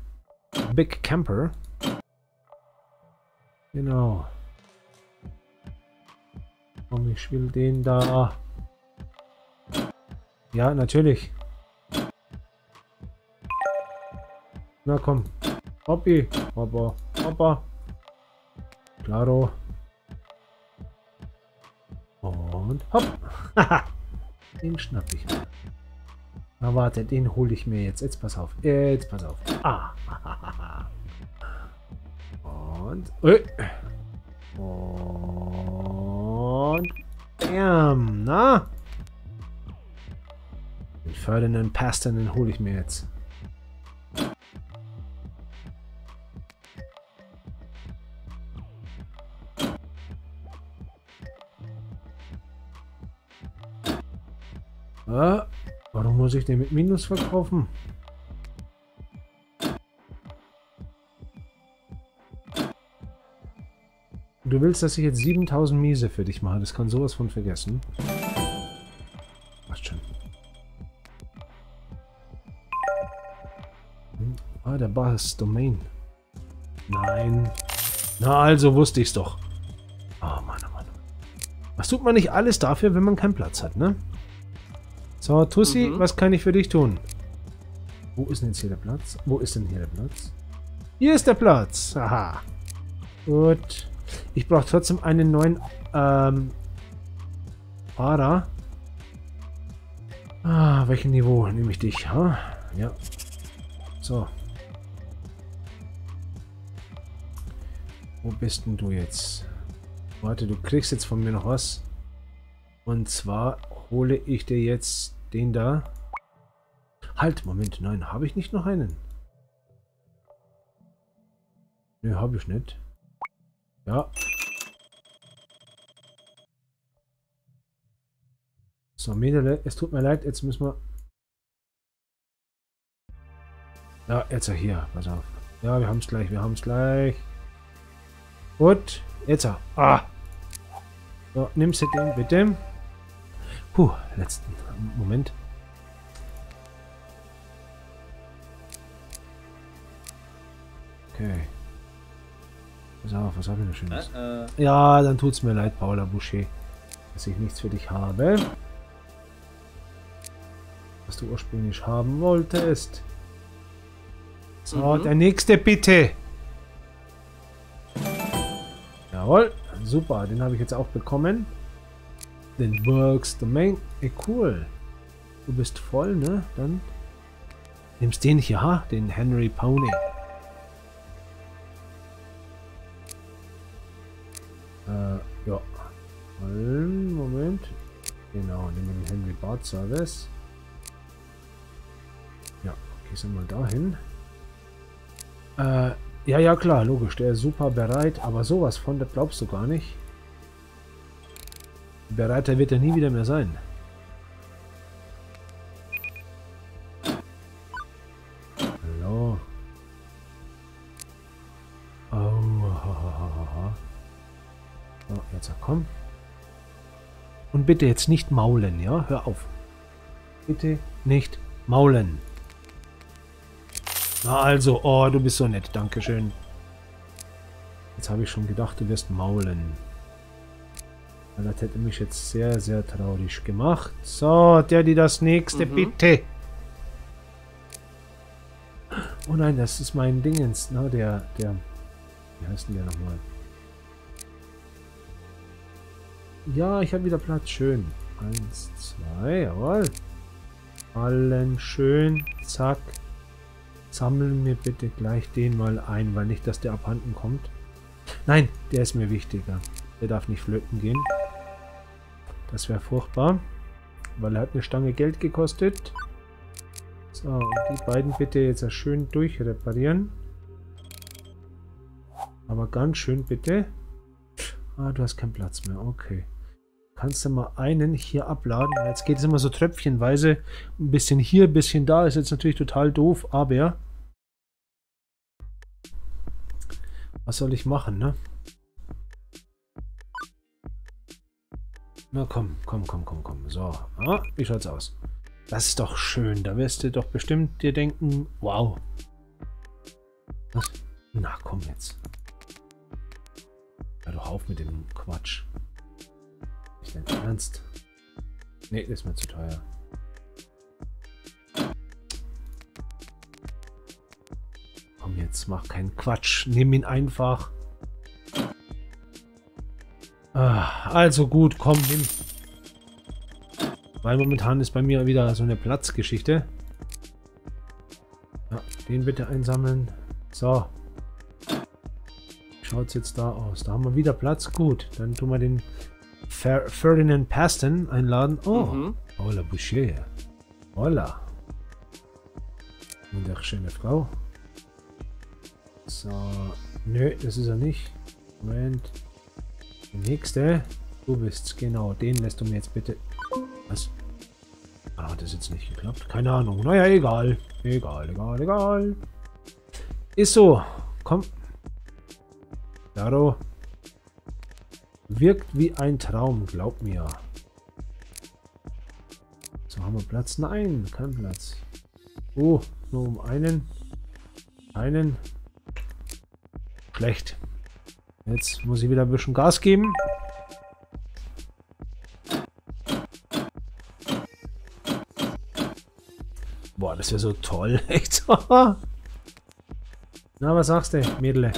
Big Camper. Genau. Komm, ich will den da. Ja, natürlich. Na komm. Hoppi. Hoppa. Hoppa. Claro. Und hopp. den schnapp ich mir. Na warte, den hole ich mir jetzt. Jetzt pass auf. Jetzt pass auf. Ah. Und. Äh. Und. Bam. Na? Den fördernden Pastor, den hole ich mir jetzt. Ah, warum muss ich den mit Minus verkaufen? Du willst, dass ich jetzt 7000 Miese für dich mache. Das kann sowas von vergessen. Passt schon. Hm. Ah, der Bass Domain. Nein. Na, also wusste ich's doch. Oh Mann, oh Mann. Was tut man nicht alles dafür, wenn man keinen Platz hat, ne? So, Tussi, mhm. was kann ich für dich tun? Wo ist denn jetzt hier der Platz? Wo ist denn hier der Platz? Hier ist der Platz. Aha. Gut. Ich brauche trotzdem einen neuen ähm, Fahrer. Ah, welches Niveau nehme ich dich? Ha? Ja. So. Wo bist denn du jetzt? Warte, du kriegst jetzt von mir noch was. Und zwar hole ich dir jetzt den da. Halt, Moment, nein, habe ich nicht noch einen? Ne, habe ich nicht. Ja. So, Mädele, es tut mir leid, jetzt müssen wir... Ja, jetzt hier, pass auf. Ja, wir haben es gleich, wir haben es gleich. Gut, jetzt. Ah. So, nimmst du den bitte. Puh, letzten Moment. Okay. Pass auf, was habe ich noch Schönes? Äh, äh. Ja, dann tut's mir leid, Paula Boucher, dass ich nichts für dich habe. Was du ursprünglich haben wolltest. So, mhm. der nächste bitte. Jawohl, super, den habe ich jetzt auch bekommen. Den Works Domain. Ey, cool. Du bist voll, ne? Dann nimmst den hier, ha? Den Henry Pony. Ja. Moment. Genau, nehmen wir den Henry Bart Service. Ja, okay, sind wir dahin. Äh, ja, ja, klar, logisch. Der ist super bereit, aber sowas von, das glaubst du gar nicht. Bereiter wird er nie wieder mehr sein. Bitte jetzt nicht maulen, ja? Hör auf. Bitte nicht maulen. Na also, oh, du bist so nett. Dankeschön. Jetzt habe ich schon gedacht, du wirst maulen. Das hätte mich jetzt sehr, sehr traurig gemacht. So, der, die das nächste, mhm. bitte. Oh nein, das ist mein Dingens, ne? Der, der, wie heißt denn der nochmal? Ja, ich habe wieder Platz. Schön. Eins, zwei, jawohl. Allen schön. Zack. Sammeln mir bitte gleich den mal ein, weil nicht, dass der abhanden kommt. Nein, der ist mir wichtiger. Der darf nicht flöten gehen. Das wäre furchtbar. Weil er hat eine Stange Geld gekostet. So, und die beiden bitte jetzt schön durchreparieren. Aber ganz schön bitte. Ah, du hast keinen Platz mehr. Okay. Kannst du mal einen hier abladen. Jetzt geht es immer so tröpfchenweise. Ein bisschen hier, ein bisschen da. Ist jetzt natürlich total doof, aber... Was soll ich machen, ne? Na komm, komm, komm, komm, komm. So, ah, wie schaut's aus? Das ist doch schön. Da wirst du doch bestimmt dir denken, wow. Was? Na komm jetzt. Hör doch auf mit dem Quatsch. Ernst. Nee, ist mir zu teuer. Komm jetzt, mach keinen Quatsch. Nimm ihn einfach. Ah, also gut, komm, nimm. Weil momentan ist bei mir wieder so eine Platzgeschichte. Ja, den bitte einsammeln. So. Schaut es jetzt da aus? Da haben wir wieder Platz. Gut, dann tun wir den Fer Ferdinand Paston einladen. Oh, mhm. hola Boucher. Hola. Wunderschöne Frau. So, nö, das ist er nicht. Moment. Die nächste. Du bist's, genau. Den lässt du mir jetzt bitte... Was? Ah, hat das jetzt nicht geklappt? Keine Ahnung. Naja, egal. Egal, egal, egal. Ist so. Komm. Daro. Wirkt wie ein Traum, glaub mir. So, haben wir Platz? Nein, kein Platz. Oh, nur um einen. Einen. Schlecht. Jetzt muss ich wieder ein bisschen Gas geben. Boah, das wäre so toll. Echt. Na, was sagst du, Mädel?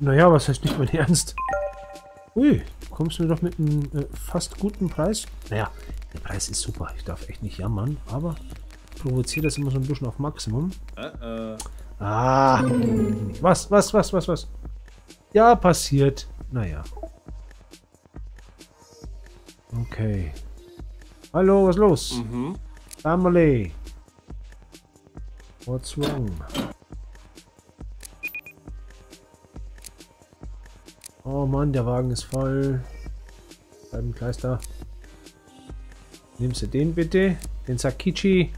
Naja, was heißt nicht mein Ernst? Ui, kommst du mir doch mit einem äh, fast guten Preis? Naja, der Preis ist super. Ich darf echt nicht jammern, aber provoziere das immer so ein bisschen auf Maximum. Uh -uh. Ah, was, was, was, was, was? Ja, passiert. Naja. Okay. Hallo, was ist los? Mhm. Family. What's wrong? Oh Mann, der Wagen ist voll. Da. Nimmst du den bitte? Den Sakichi.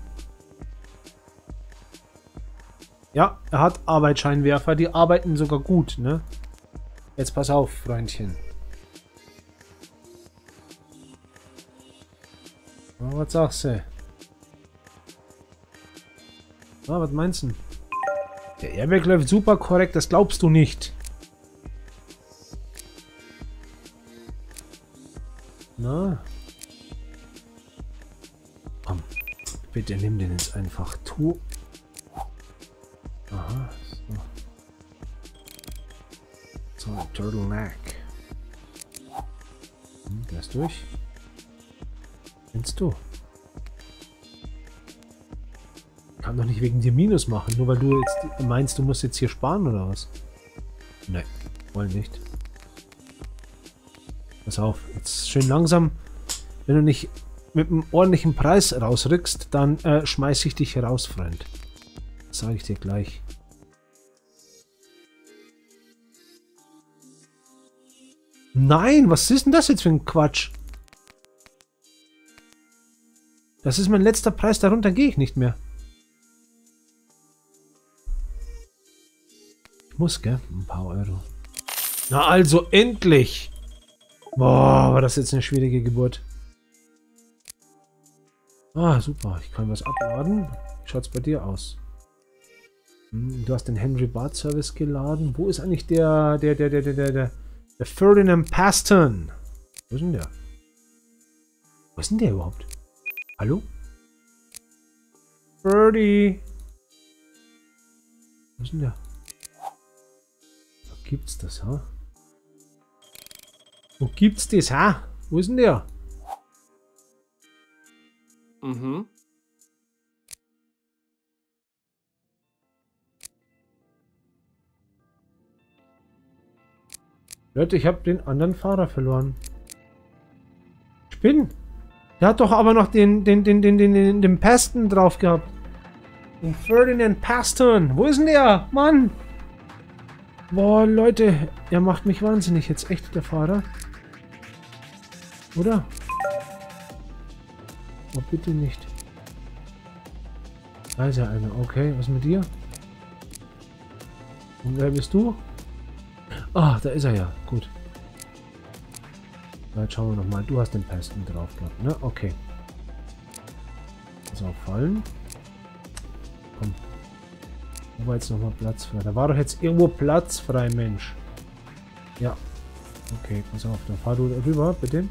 Ja, er hat Arbeitsscheinwerfer. Die arbeiten sogar gut, ne? Jetzt pass auf, Freundchen. Oh, was sagst du? Oh, was meinst du? Der Airbag läuft super korrekt, das glaubst du nicht. Tu. Aha, so, Turtleneck. Hm, der ist durch. Kennst du? Kann doch nicht wegen dir Minus machen, nur weil du jetzt meinst, du musst jetzt hier sparen oder was? Nein, wollen nicht. Pass auf, jetzt schön langsam. Wenn du nicht mit einem ordentlichen Preis rausrückst, dann äh, schmeiße ich dich raus, Freund. Sage ich dir gleich. Nein, was ist denn das jetzt für ein Quatsch? Das ist mein letzter Preis, darunter gehe ich nicht mehr. Ich muss, gell? Ein paar Euro. Na also, endlich! Boah, war das jetzt eine schwierige Geburt. Ah, super. Ich kann was abladen. Wie schaut es bei dir aus? Hm, du hast den Henry Bart Service geladen. Wo ist eigentlich der, der, der, der, der, der, der der Ferdinand Paston. Wo ist denn der? Wo ist denn der überhaupt? Hallo? Birdie. Wo ist denn der? Wo gibt's das, ha? Wo gibt's das, ha? Wo ist denn der? Mhm. Leute, ich habe den anderen Fahrer verloren. Spinn. Der hat doch aber noch den, den, den, den, den, den, den Paston drauf gehabt. Den Ferdinand Paston. Wo ist denn der? Mann. Boah, Leute. Er macht mich wahnsinnig jetzt. Echt, der Fahrer. Oder? Oh, bitte nicht. Alter, einer. Okay, was mit dir? Und wer bist du? Ah, da ist er ja. Gut. Jetzt schauen wir nochmal. Du hast den Pesten drauf gehabt, ne? Okay. So, fallen. Komm. Wo war jetzt nochmal Platz frei? Da war doch jetzt irgendwo Platz frei, Mensch. Ja. Okay, pass auf. Dann fahr du rüber, bitte.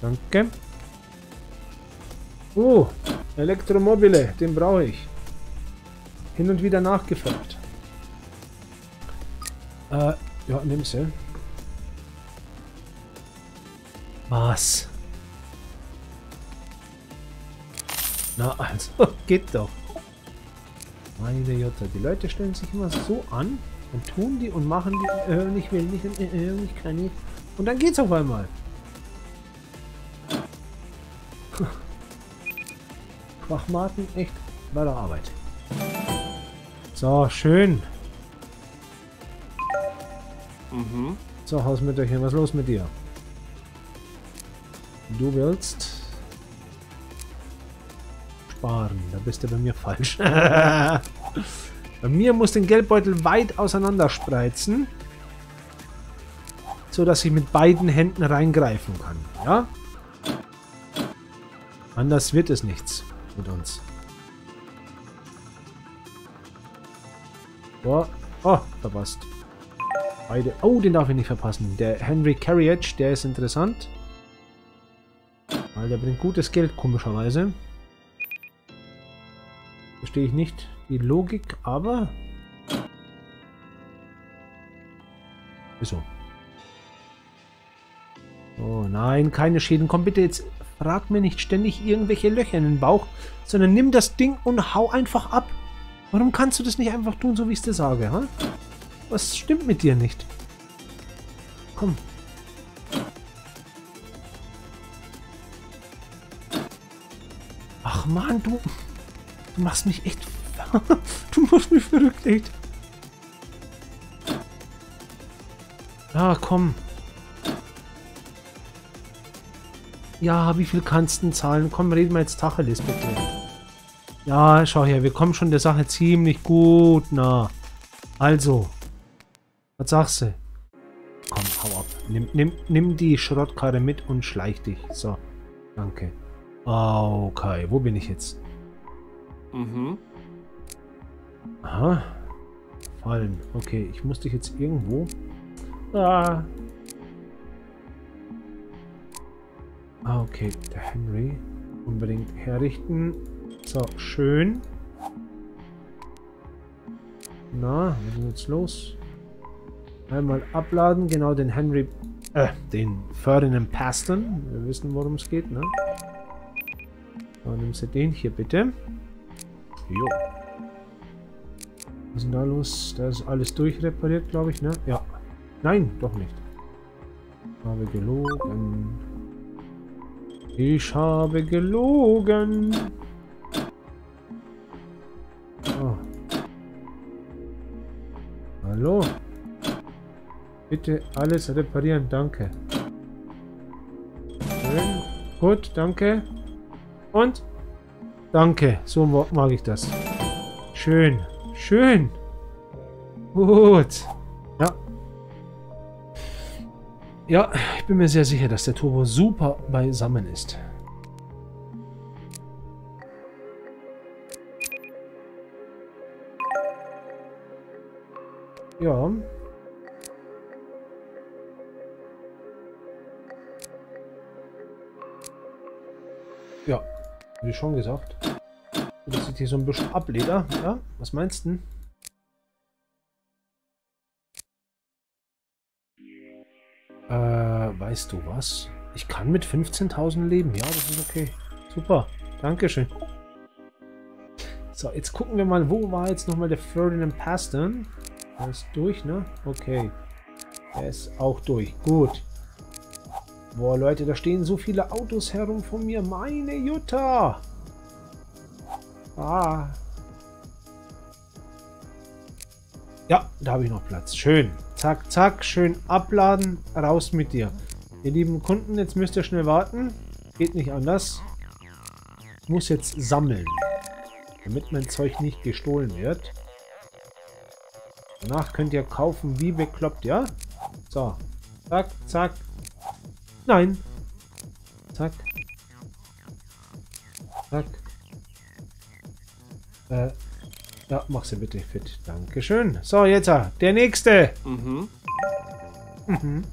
Danke. Oh, Elektromobile. Den brauche ich. Hin und wieder nachgefragt. Äh, ja, nimm sie. Was? Na also, geht doch. Meine Jutta, die Leute stellen sich immer so an und tun die und machen die, äh, ich will nicht, äh, ich kann nicht. Und dann geht's auf einmal. Quachmarten, echt bei der Arbeit. So, schön. Mhm. So, Hausmütterchen, was ist los mit dir? Du willst sparen. Da bist du bei mir falsch. bei mir muss den Geldbeutel weit auseinander spreizen, so dass ich mit beiden Händen reingreifen kann. Ja? Anders wird es nichts mit uns. Boah. Oh, verpasst. Beide. Oh, den darf ich nicht verpassen. Der Henry Carriage, der ist interessant. Weil der bringt gutes Geld, komischerweise. Verstehe ich nicht die Logik, aber... Ist so. Oh nein, keine Schäden. Komm bitte jetzt, frag mir nicht ständig irgendwelche Löcher in den Bauch, sondern nimm das Ding und hau einfach ab. Warum kannst du das nicht einfach tun, so wie ich es dir sage, ha? Was stimmt mit dir nicht? Komm. Ach man, du... Du machst mich echt... du machst mich verrückt, echt. Ah, komm. Ja, wie viel kannst du zahlen? Komm, reden wir jetzt Tacheles, bitte. Ja, schau her, wir kommen schon der Sache ziemlich gut nah. Also, was sagst du? Komm, hau ab. Nimm, nimm, nimm die Schrottkarre mit und schleich dich. So, danke. Okay, wo bin ich jetzt? Mhm. Aha. Fallen. Okay, ich muss dich jetzt irgendwo... Ah. Ah, okay. Der Henry. Unbedingt herrichten. So, schön. Na, was ist jetzt los? Einmal abladen, genau den Henry, äh, den Ferdinand Paston. Wir wissen, worum es geht, ne? So, nimmst du den hier bitte. Jo. Was ist denn da los? Da ist alles durchrepariert, glaube ich, ne? Ja. Nein, doch nicht. Ich habe gelogen. Ich habe gelogen. Oh. Hallo? Bitte alles reparieren, danke. Schön. Gut, danke. Und? Danke, so mag ich das. Schön, schön. Gut. Ja, ich bin mir sehr sicher, dass der Turbo super beisammen ist. Ja. Ja, wie schon gesagt. Das sieht hier so ein bisschen Ableder. Ja, was meinst du? Weißt du was? Ich kann mit 15.000 leben. Ja, das ist okay. Super. Dankeschön. So, jetzt gucken wir mal, wo war jetzt nochmal der Ferdinand Paston? Er ist durch, ne? Okay. Er ist auch durch. Gut. Boah, Leute, da stehen so viele Autos herum von mir. Meine Jutta! Ah. Ja, da habe ich noch Platz. Schön. Zack, zack. Schön abladen. Raus mit dir. Ihr lieben Kunden, jetzt müsst ihr schnell warten. Geht nicht anders. Ich muss jetzt sammeln. Damit mein Zeug nicht gestohlen wird. Danach könnt ihr kaufen wie bekloppt, ja? So. Zack, zack. Nein. Zack. Zack. Äh, ja, mach sie bitte fit. Dankeschön. So, jetzt der nächste. Mhm. Mhm.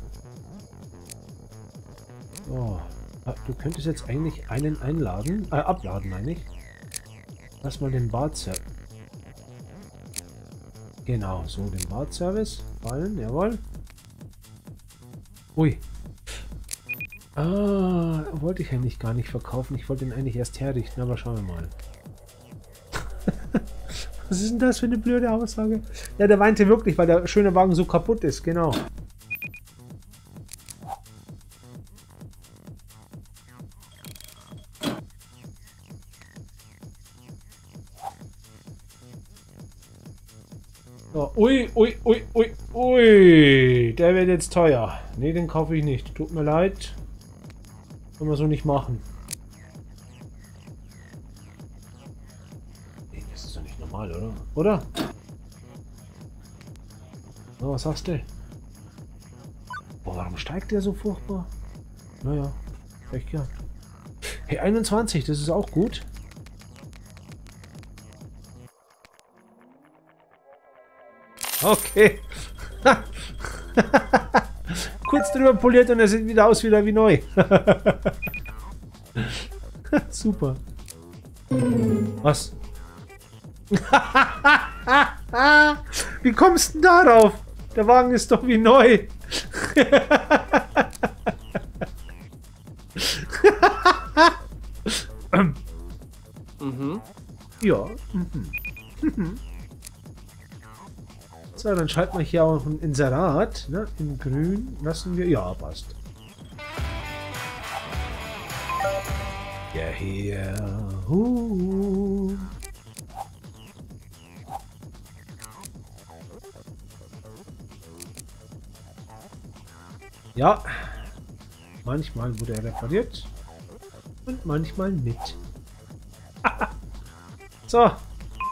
So. Ah, du könntest jetzt eigentlich einen einladen. Äh, abladen, meine ich. Lass mal den Bad Genau, so den Bad-Service. Fallen, jawohl. Ui. Ah, wollte ich eigentlich gar nicht verkaufen. Ich wollte ihn eigentlich erst herrichten, aber schauen wir mal. Was ist denn das für eine blöde Aussage? Ja, der weinte wirklich, weil der schöne Wagen so kaputt ist, genau. Der wird jetzt teuer. Ne, den kaufe ich nicht. Tut mir leid. Können wir so nicht machen. Nee, das ist doch nicht normal, oder? Oder? Oh, was sagst du? Boah, warum steigt der so furchtbar? Naja, echt ja. Hey, 21, das ist auch gut. Okay. Kurz drüber poliert und er sieht wieder aus wieder wie neu. Super. Was? wie kommst du denn darauf? Der Wagen ist doch wie neu. mhm. Ja. Mhm. Mhm. So, dann schalten wir hier auch ein Inserat. Ne? In grün lassen wir... Ja, passt. Ja, hier. Uh. Ja. Manchmal wurde er repariert. Und manchmal nicht. so.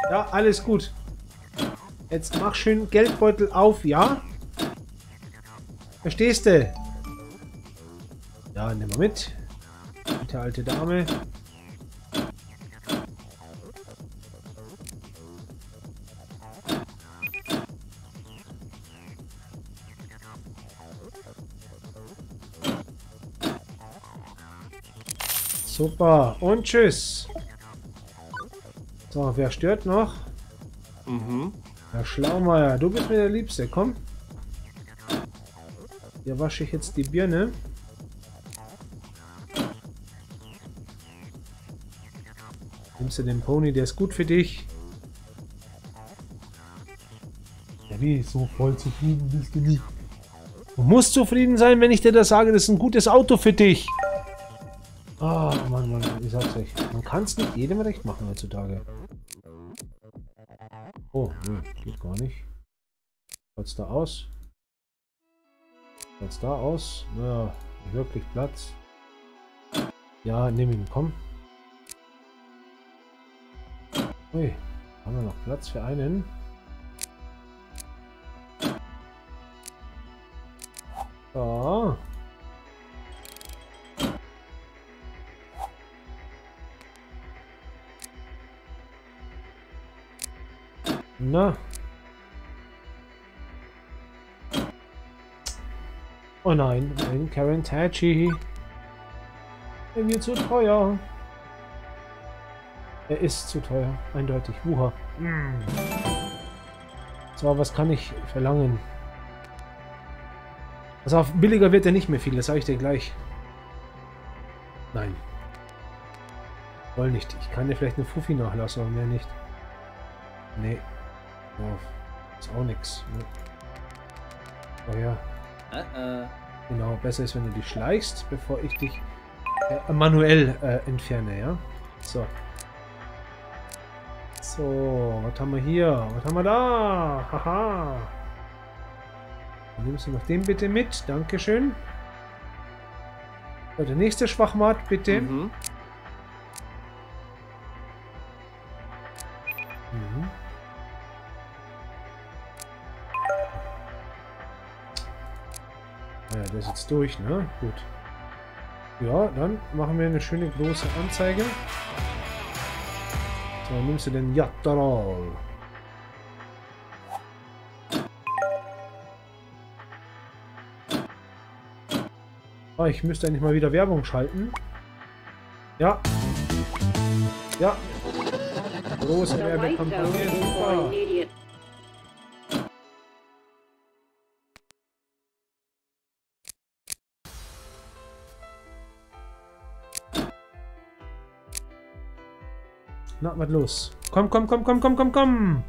Ja, alles gut. Jetzt mach schön Geldbeutel auf, ja? Verstehst du? Ja, nimm mal mit. Bitte, alte Dame. Super. Und tschüss. So, wer stört noch? Mhm. Herr Schlaumeier, du bist mir der Liebste. Komm. Hier wasche ich jetzt die Birne. Nimmst du den Pony, der ist gut für dich. Ja, wie? So voll zufrieden bist du nicht. Du musst zufrieden sein, wenn ich dir das sage. Das ist ein gutes Auto für dich. Ah, oh, Mann, Mann, ich sag's euch. Man kann es nicht jedem recht machen heutzutage. Oh, nö, geht gar nicht. Schaut's da aus? Schaut's da aus? Ja, wirklich Platz. Ja, nimm ihn, komm. Ui, haben wir noch Platz für einen? So. Na. Oh nein, ein Karen Tachi. Er wird zu teuer. Er ist zu teuer, eindeutig. Wuha. Mm. So, was kann ich verlangen? Also billiger wird er nicht mehr viel, das sage ich dir gleich. Nein. Wohl nicht. Ich kann dir vielleicht eine Fuffi nachlassen, aber mehr nicht. Nee. Oh, ist auch nichts. Ne? Oh ja. Äh, äh. Genau, besser ist, wenn du dich schleichst, bevor ich dich äh, manuell äh, entferne, ja? So. So, was haben wir hier? Was haben wir da? Haha. Dann nimmst du noch den bitte mit. Dankeschön. So, der nächste Schwachmat, bitte. Mhm. Durch, ne? Gut. Ja, dann machen wir eine schöne große Anzeige. So, nimmst du den Jatterol. Oh, ich müsste eigentlich mal wieder Werbung schalten. Ja. Ja. Große Werbekampagne. Super. Na, was los? Komm, komm, komm, komm, komm, komm, komm!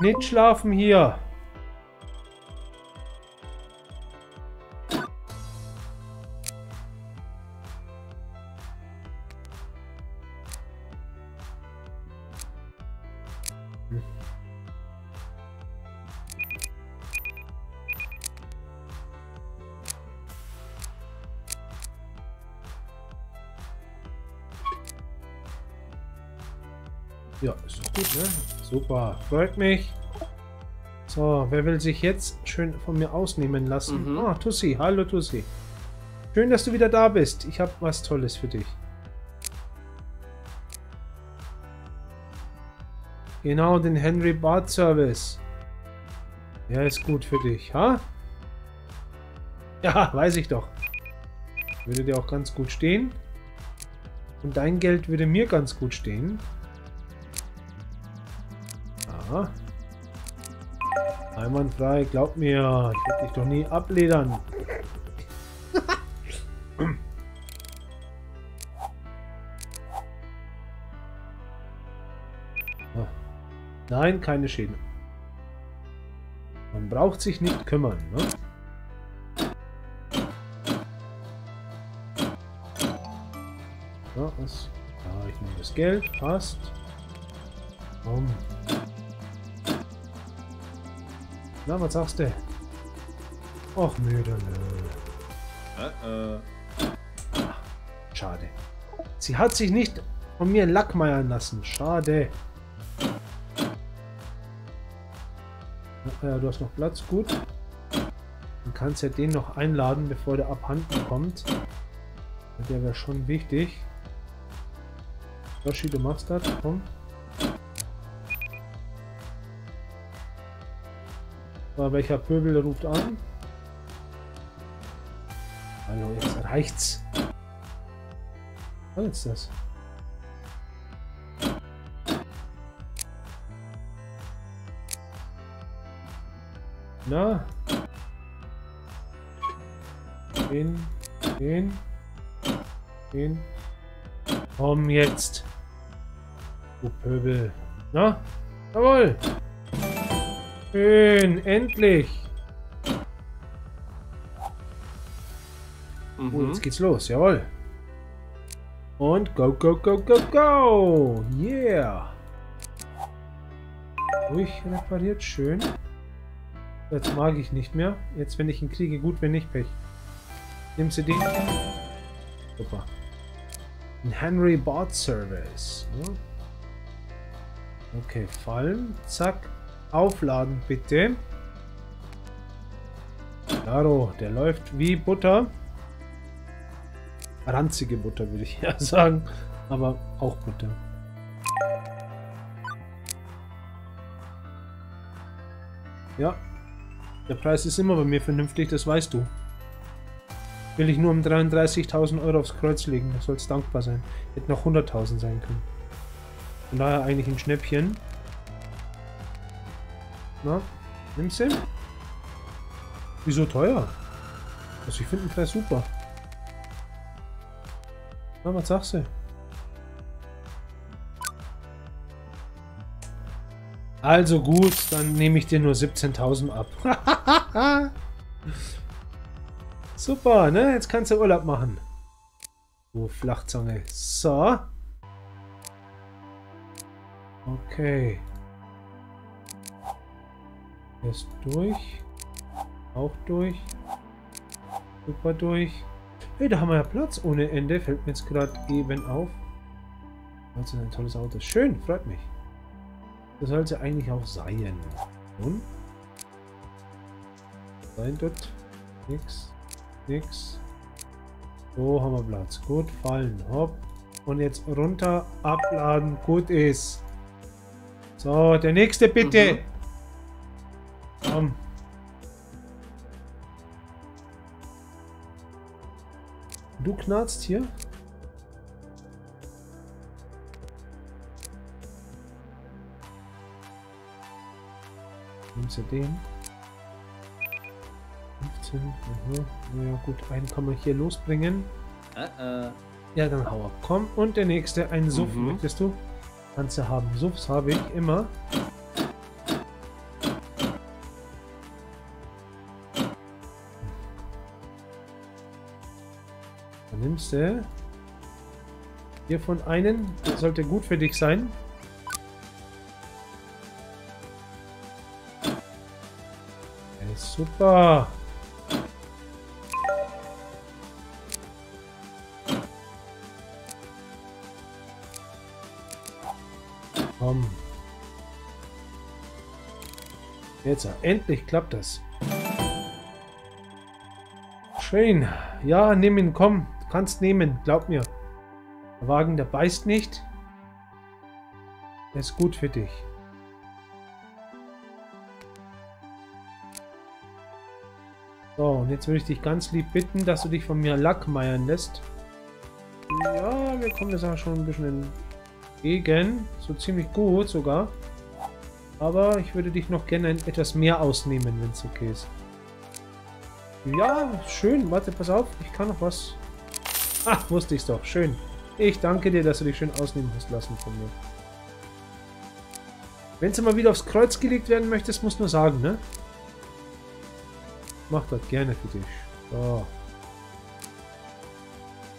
Nicht schlafen hier! Freut mich. So, wer will sich jetzt schön von mir ausnehmen lassen? Mhm. Ah, Tussi, hallo Tussi. Schön, dass du wieder da bist. Ich habe was Tolles für dich. Genau, den Henry Bart Service. Der ist gut für dich, ha? Ja, weiß ich doch. Würde dir auch ganz gut stehen. Und dein Geld würde mir ganz gut stehen. Ja. Einwandfrei, glaub mir. Ich werde dich doch nie abledern. Ah. Nein, keine Schäden. Man braucht sich nicht kümmern, ne? Ja, was? Ja, ich nehme das Geld. Passt. Komm. Na, was sagst du? Och, müde. Äh, äh. Schade. Sie hat sich nicht von mir lackmeiern lassen. Schade. Ja, du hast noch Platz. Gut. Dann kannst ja den noch einladen, bevor der abhanden kommt. Der wäre schon wichtig. Yoshi, du machst das. Komm. So, welcher Pöbel ruft an? Hallo, jetzt reicht's. Was ist das? Na? Den, den, den. Komm jetzt. Du Pöbel. Na? Jawohl. Schön, endlich. Oh, Mhm. jetzt geht's los, jawohl. Und go, go, go, go, go. Yeah. Ruhig repariert, schön. Jetzt mag ich nicht mehr. Jetzt, wenn ich ihn kriege, gut, wenn nicht, Pech. Nimmst du den? Super. Ein Henry Bot Service. Ja. Okay, fallen. Zack. Aufladen, bitte. Claro, der läuft wie Butter. Ranzige Butter, würde ich ja sagen. Aber auch Butter. Ja. Der Preis ist immer bei mir vernünftig, das weißt du. Will ich nur um 33.000 Euro aufs Kreuz legen, da soll es dankbar sein. Hätte noch 100.000 sein können. Von daher eigentlich ein Schnäppchen. Na, nimm's hin. Wieso teuer? Also ich finde ihn gleich super. Na, was sagst du? Also gut, dann nehme ich dir nur 17.000 ab. super, ne? Jetzt kannst du Urlaub machen. Du Flachzange. So. Okay. Er ist durch. Auch durch. Super durch. Hey, da haben wir ja Platz ohne Ende. Fällt mir jetzt gerade eben auf. Also ein tolles Auto. Schön, freut mich. Das sollte eigentlich auch sein. Und? Sein dort. Nix. Nix. So haben wir Platz. Gut, fallen. Hopp. Und jetzt runter, abladen. Gut ist. So, der nächste bitte. Mhm. Komm. Du knarzt hier? Nimmst du den? 15, aha. Ja gut, einen kann man hier losbringen. Uh -uh. Ja, dann hau ab. Komm, und der nächste, ein Suff, mhm. möchtest du? Kannst du haben. Suffs habe ich immer. Nimmst du hier von einen. Das sollte gut für dich sein. Super. Komm. Jetzt, endlich klappt das. Schön. Ja, nimm ihn, komm. Du kannst nehmen, glaub mir. Der Wagen, der beißt nicht. Der ist gut für dich. So, und jetzt würde ich dich ganz lieb bitten, dass du dich von mir lackmeiern lässt. Ja, wir kommen jetzt auch schon ein bisschen entgegen. So ziemlich gut sogar. Aber ich würde dich noch gerne etwas mehr ausnehmen, wenn es okay ist. Ja, schön. Warte, pass auf. Ich kann noch was. Ach, wusste ich's doch. Schön. Ich danke dir, dass du dich schön ausnehmen hast lassen von mir. Wenn du mal wieder aufs Kreuz gelegt werden möchtest, musst du nur sagen, ne? mach das gerne für dich. So.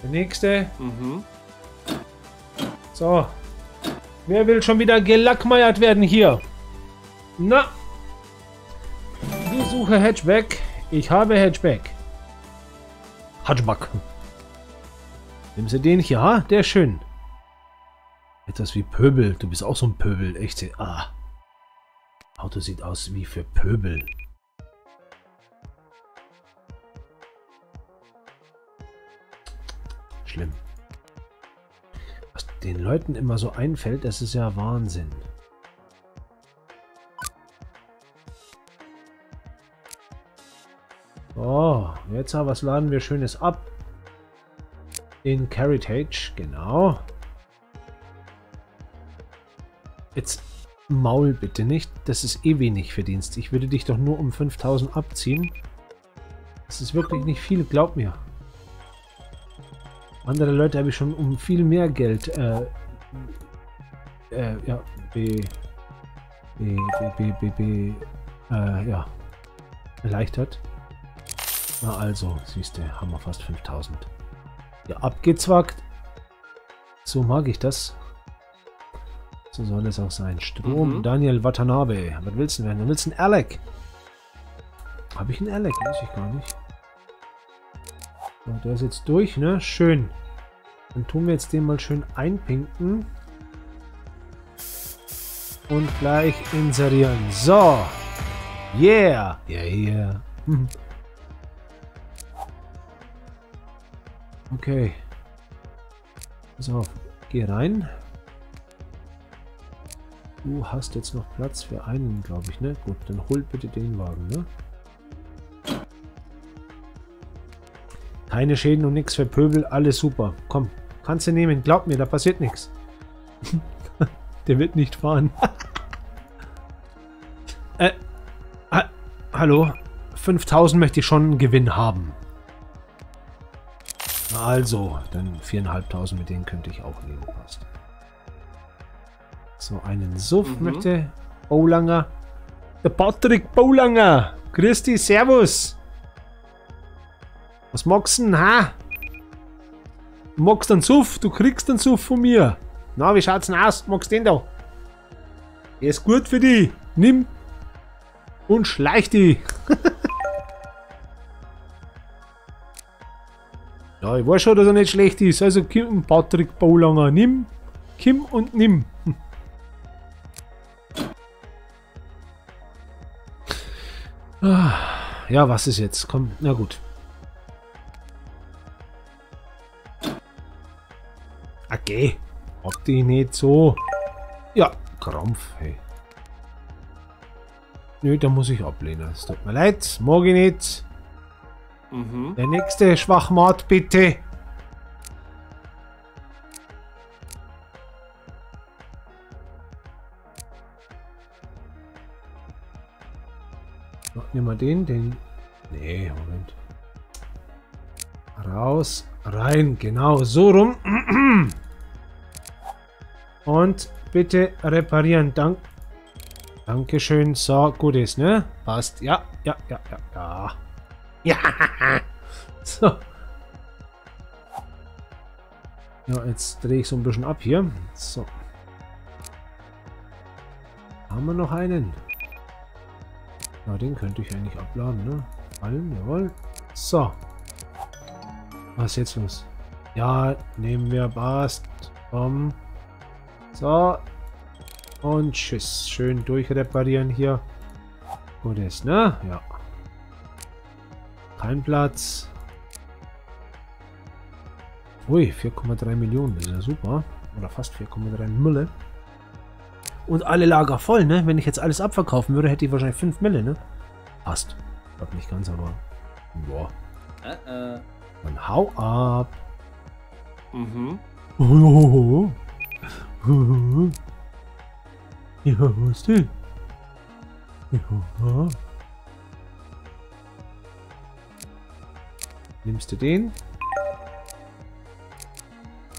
Der nächste. Mhm. So. Wer will schon wieder gelackmeiert werden hier? Na. Du suche Hatchback. Ich habe Hatchback. Hatchback. Nimm sie den hier, ha? Der ist schön. Etwas wie Pöbel. Du bist auch so ein Pöbel. Echt. Ah. Auto sieht aus wie für Pöbel. schlimm. Was den Leuten immer so einfällt, das ist ja Wahnsinn. So, jetzt aber was laden wir Schönes ab? In Caritage, genau. Jetzt Maul bitte nicht. Das ist eh wenig Verdienst. Ich würde dich doch nur um 5000 abziehen. Das ist wirklich nicht viel, glaub mir. Andere Leute habe ich schon um viel mehr Geld äh, äh, ja, be, be, be, be, be, äh, ja, erleichtert. Na also, siehst du, haben wir fast 5000. Ja, abgezwackt. So mag ich das. So soll es auch sein. Strom, mhm. Daniel Watanabe. Was willst du denn? Du willst einen Alec. Habe ich einen Alec? Weiß ich gar nicht. So, der ist jetzt durch, ne? Schön. Dann tun wir jetzt den mal schön einpinken. Und gleich inserieren. So. Yeah. Yeah, yeah. Okay. So, geh rein. Du hast jetzt noch Platz für einen, glaube ich, ne? Gut, dann hol bitte den Wagen, ne? Keine Schäden und nichts für Pöbel, alles super. Komm, kannst du nehmen, glaub mir, da passiert nichts. Der wird nicht fahren. äh, ha hallo, 5000 möchte ich schon einen Gewinn haben. Also, dann 4.500 mit denen könnte ich auch nehmen. Passt. So, einen Suff mhm. möchte Bolanger. Der Patrick. Grüß dich, Servus. Was magst du denn, ha? Du magst einen Suff, du kriegst einen Suff von mir. Na, wie schaut's denn aus? Magst du den da? Der ist gut für dich. Nimm und schleich dich. ja, ich weiß schon, dass er nicht schlecht ist. Also Kim Patrick Bolanger, nimm, Kim und nimm. Ah, Ja, was ist jetzt? Komm, na gut. Okay. Hab dich nicht so. Ja, Krampf, hey. Nö, da muss ich ablehnen. Es tut mir leid, mag ich nicht. Mhm. Der nächste Schwachmat, bitte. Ach, nehmen wir den, den. Nee, Moment. Raus, rein, genau, so rum. Und bitte reparieren. Dank. Dankeschön. So, gut ist, ne? Passt. Ja, ja, ja, ja, ja. Ja. So. Ja, jetzt drehe ich so ein bisschen ab hier. So. Haben wir noch einen? Ja, den könnte ich eigentlich abladen, ne? Allen, jawohl. So. Was ist jetzt los? Ja, nehmen wir Bast. Komm. So. Und tschüss. Schön durchreparieren hier. Gut ist, ne? Ja. Kein Platz. Ui, 4,3 Millionen. Das ist ja super. Oder fast 4,3 Mille. Und alle Lager voll, ne? Wenn ich jetzt alles abverkaufen würde, hätte ich wahrscheinlich 5 Mille, ne? Passt. Ich glaube nicht ganz, aber... Boah. Äh, äh. Dann hau ab. Mhm. Ja, was denn? Ja. Nimmst du den?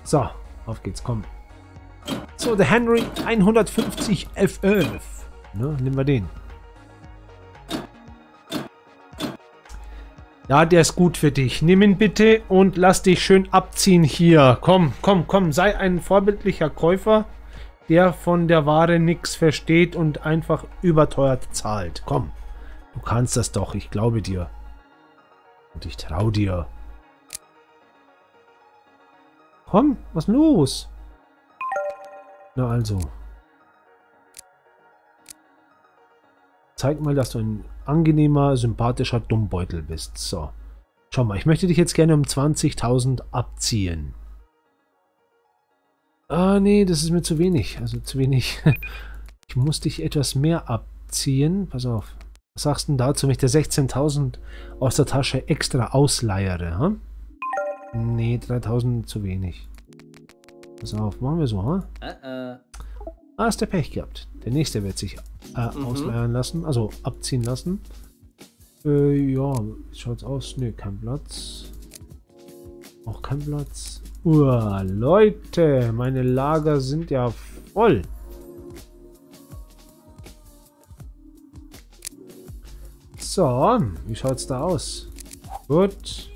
So, auf geht's, komm. So, der Henry 150 F11. Ne, nehmen wir den. Ja, der ist gut für dich. Nimm ihn bitte und lass dich schön abziehen hier. Komm, komm, komm. Sei ein vorbildlicher Käufer, der von der Ware nichts versteht und einfach überteuert zahlt. Komm, du kannst das doch. Ich glaube dir. Und ich trau dir. Komm, was ist los? Na also. Zeig mal, dass du ein angenehmer, sympathischer Dummbeutel bist. So. Schau mal, ich möchte dich jetzt gerne um 20.000 abziehen. Ah, nee, das ist mir zu wenig. Also zu wenig. Ich muss dich etwas mehr abziehen. Pass auf. Was sagst du dazu, wenn ich dir 16.000 aus der Tasche extra ausleiere? Hm? Nee, 3.000 zu wenig. Pass auf, machen wir so, hm? Äh, äh. Ah, hast du Pech gehabt. Der nächste wird sich äh, Mhm. ausleihen lassen, also abziehen lassen. Äh, ja, schaut's aus? Ne, kein Platz. Auch kein Platz. Uah, Leute, meine Lager sind ja voll. So, wie schaut's da aus? Gut.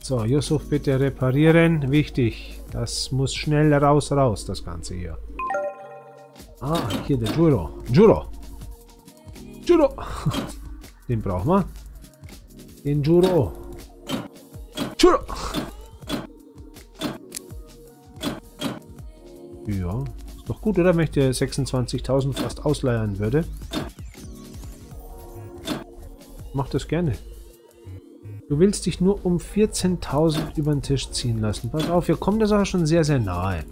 So, Yusuf bitte reparieren. Wichtig. Das muss schnell raus, raus, das Ganze hier. Ah, hier der Juro. Juro. Juro. Den brauchen wir. Den Juro. Juro. Ja, ist doch gut, oder? Wenn ich dir 26.000 fast ausleihen würde. Mach das gerne. Du willst dich nur um 14.000 über den Tisch ziehen lassen. Pass auf, wir kommen der Sache schon sehr, sehr nahe.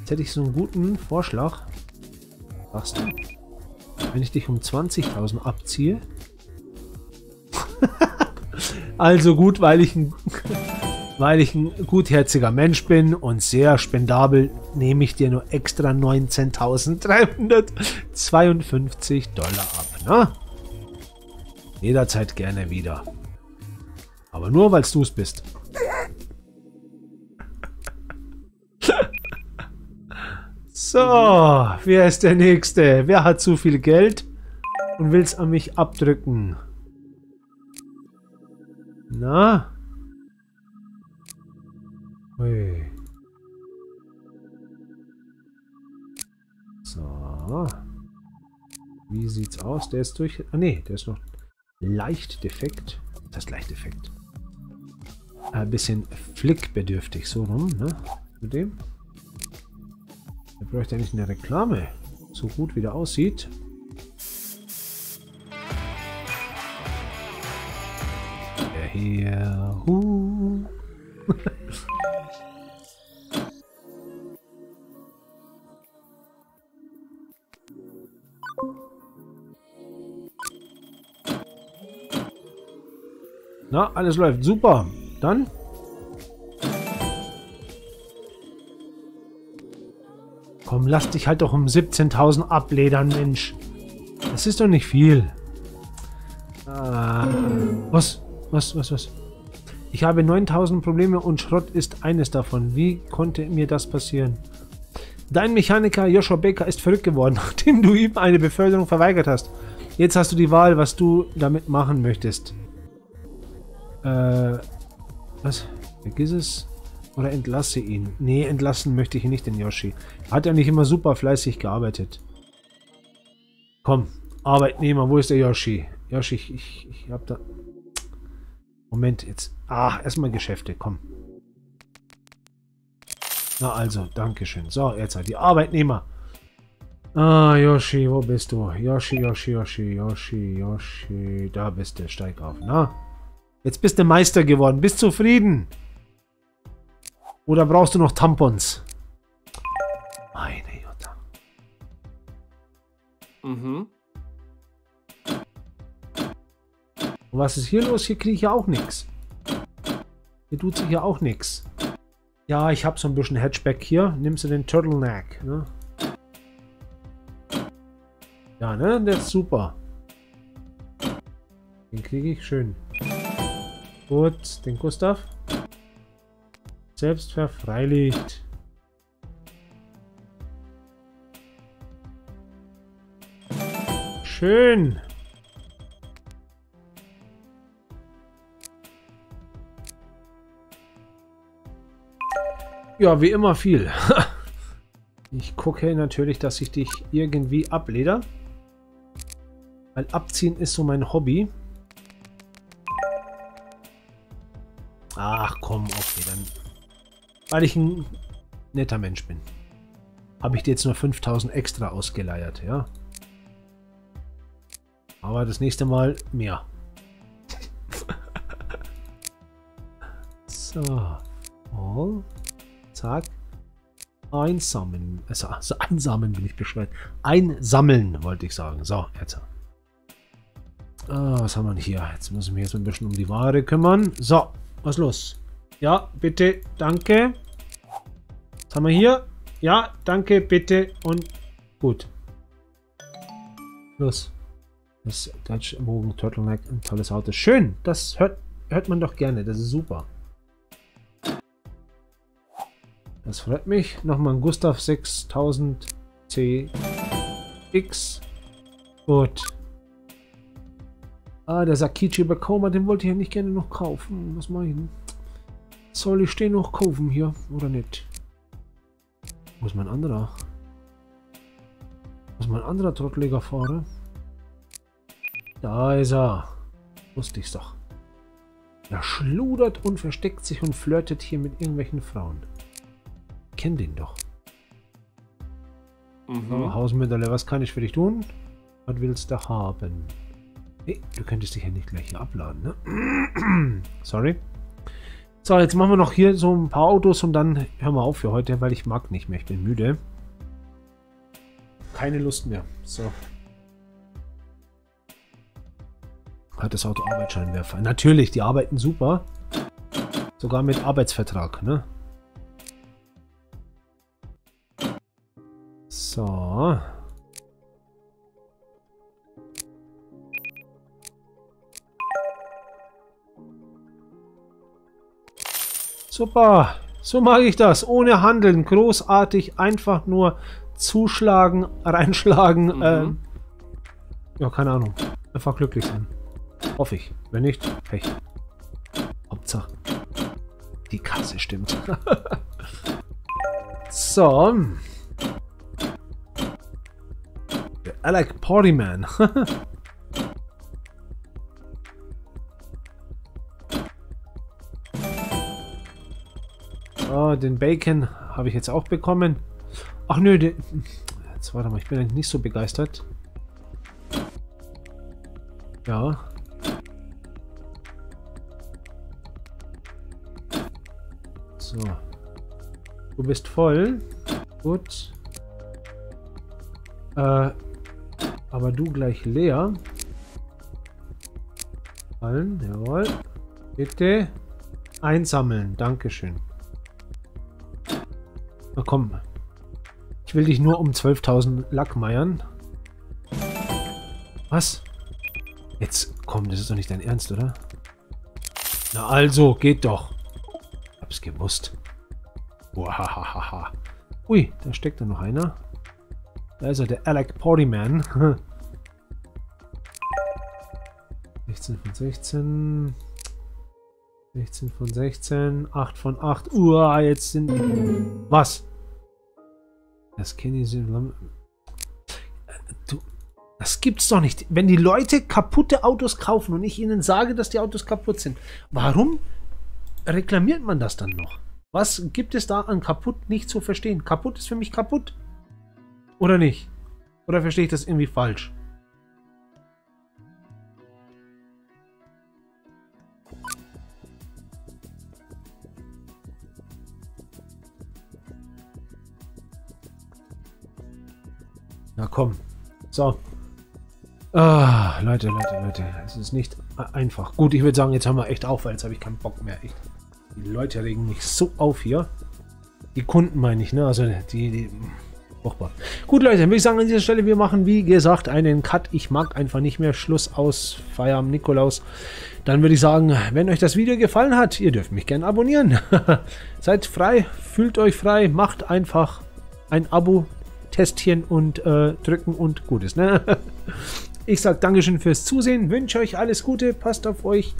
Jetzt hätte ich so einen guten Vorschlag. Machst du? Wenn ich dich um 20.000 abziehe. also gut, weil ich, ein, weil ich ein gutherziger Mensch bin und sehr spendabel, nehme ich dir nur extra 19.352 Dollar ab. Ne? Jederzeit gerne wieder. Aber nur, weil du es bist. So, wer ist der Nächste? Wer hat zu viel Geld und will es an mich abdrücken? Na? Ui. So. Wie sieht's aus? Der ist durch... Ah, nee, der ist noch leicht defekt. Das ist leicht defekt. Ein bisschen flickbedürftig, so rum, ne? Mit dem. Der bräuchte eigentlich eine Reklame. So gut wie der aussieht. Der hier. Huh. Na, alles läuft super. Dann Komm, lass dich halt doch um 17.000 abledern, Mensch. Das ist doch nicht viel. Ah, was? Was, was, was? Ich habe 9.000 Probleme und Schrott ist eines davon. Wie konnte mir das passieren? Dein Mechaniker Joshua Baker ist verrückt geworden, nachdem du ihm eine Beförderung verweigert hast. Jetzt hast du die Wahl, was du damit machen möchtest. Äh, was? Vergiss es. Oder entlasse ihn. Nee, entlassen möchte ich nicht, den Yoshi. Hat ja nicht immer super fleißig gearbeitet. Komm, Arbeitnehmer, wo ist der Yoshi? Yoshi, ich, ich, ich hab da... Moment, jetzt... Ah, erstmal Geschäfte, komm. Na also, Dankeschön. So, jetzt halt die Arbeitnehmer. Ah, Yoshi, wo bist du? Yoshi, Yoshi, Yoshi, Yoshi, Yoshi. Da bist du, steig auf. Na? Jetzt bist du Meister geworden. Bist zufrieden? Oder brauchst du noch Tampons? Meine Jutta. Mhm. Und was ist hier los? Hier kriege ich ja auch nichts. Hier tut sich ja auch nichts. Ja, ich habe so ein bisschen Hatchback hier. Nimmst du den Turtleneck, ne? Ja, ne? Der ist super. Den kriege ich schön. Gut, den Gustav selbst verfreilicht. Schön. Ja, wie immer viel. ich gucke natürlich, dass ich dich irgendwie ableder. Weil abziehen ist so mein Hobby. Weil ich ein netter Mensch bin. Habe ich dir jetzt nur 5000 extra ausgeleiert, ja? Aber das nächste Mal mehr. so. Oh. Zack. Einsammeln. Also, also einsammeln bin ich bescheuert. Einsammeln, wollte ich sagen. So, jetzt. Ah, was haben wir hier? Jetzt ich mich jetzt ein bisschen um die Ware kümmern. So, was los? Ja, bitte, danke. Was haben wir hier? Ja, danke, bitte und gut. Los. Das Dutch Bogen Turtleneck, ein tolles Auto. Schön, das hört, hört man doch gerne, das ist super. Das freut mich. Nochmal ein Gustav 6000 CX. Gut. Ah, der Sakichi Bakoma, den wollte ich ja nicht gerne noch kaufen. Was mache ich denn? Soll ich den noch kaufen hier oder nicht? Wo ist mein anderer? Wo ist mein anderer trotteliger Fahrer? Da ist er. Wusste ich's doch. Er schludert und versteckt sich und flirtet hier mit irgendwelchen Frauen. Ich kenn den doch. Mhm. So, Hausmütterle, was kann ich für dich tun? Was willst du haben? Hey, du könntest dich ja nicht gleich hier abladen, ne? Sorry. So, jetzt machen wir noch hier so ein paar Autos und dann hören wir auf für heute, weil ich mag nicht mehr. Ich bin müde. Keine Lust mehr. So. Hat das Auto Arbeitsscheinwerfer? Natürlich, die arbeiten super. Sogar mit Arbeitsvertrag, ne? So. Super. So mag ich das. Ohne Handeln. Großartig. Einfach nur zuschlagen, reinschlagen. Mhm. Ähm, ja, keine Ahnung. Einfach glücklich sein. Hoffe ich. Wenn nicht, Pech. Hauptsache. Die Kasse stimmt. so. Der Alec Partyman. den Bacon habe ich jetzt auch bekommen. Ach nö, den, jetzt warte mal, ich bin nicht so begeistert. Ja. So. Du bist voll. Gut. Äh, aber du gleich leer. Fallen, jawohl. Bitte einsammeln. Dankeschön. Na komm. Ich will dich nur um 12.000 Lack meiern. Was? Jetzt, komm, das ist doch nicht dein Ernst, oder? Na also, geht doch. Hab's gewusst. Wahahaha. Ui, da steckt da noch einer. Da ist er, der Alec Portyman. 16 von 16. 16 von 16. 8 von 8. Uah, jetzt sind... Was? Das Kenny Du, das gibt's doch nicht. Wenn die Leute kaputte Autos kaufen und ich ihnen sage, dass die Autos kaputt sind, warum reklamiert man das dann noch? Was gibt es da an kaputt nicht zu verstehen? Kaputt ist für mich kaputt. Oder nicht? Oder verstehe ich das irgendwie falsch? Na komm. So. Ah, Leute, Leute, Leute. Es ist nicht einfach. Gut, ich würde sagen, jetzt haben wir echt auf, weil jetzt habe ich keinen Bock mehr. Echt. Die Leute regen mich so auf hier. Die Kunden meine ich, ne? Also die, die Furchtbar. Gut, Leute, würde ich sagen, an dieser Stelle, wir machen, wie gesagt, einen Cut. Ich mag einfach nicht mehr Schluss aus Feierabend Nikolaus. Dann würde ich sagen, wenn euch das Video gefallen hat, ihr dürft mich gerne abonnieren. Seid frei, fühlt euch frei, macht einfach ein Abo, Testchen und äh, drücken und Gutes. Ne? Ich sage Dankeschön fürs Zusehen, wünsche euch alles Gute, passt auf euch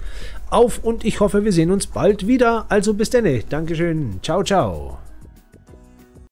auf und ich hoffe, wir sehen uns bald wieder. Also bis dann. Dankeschön. Ciao, ciao.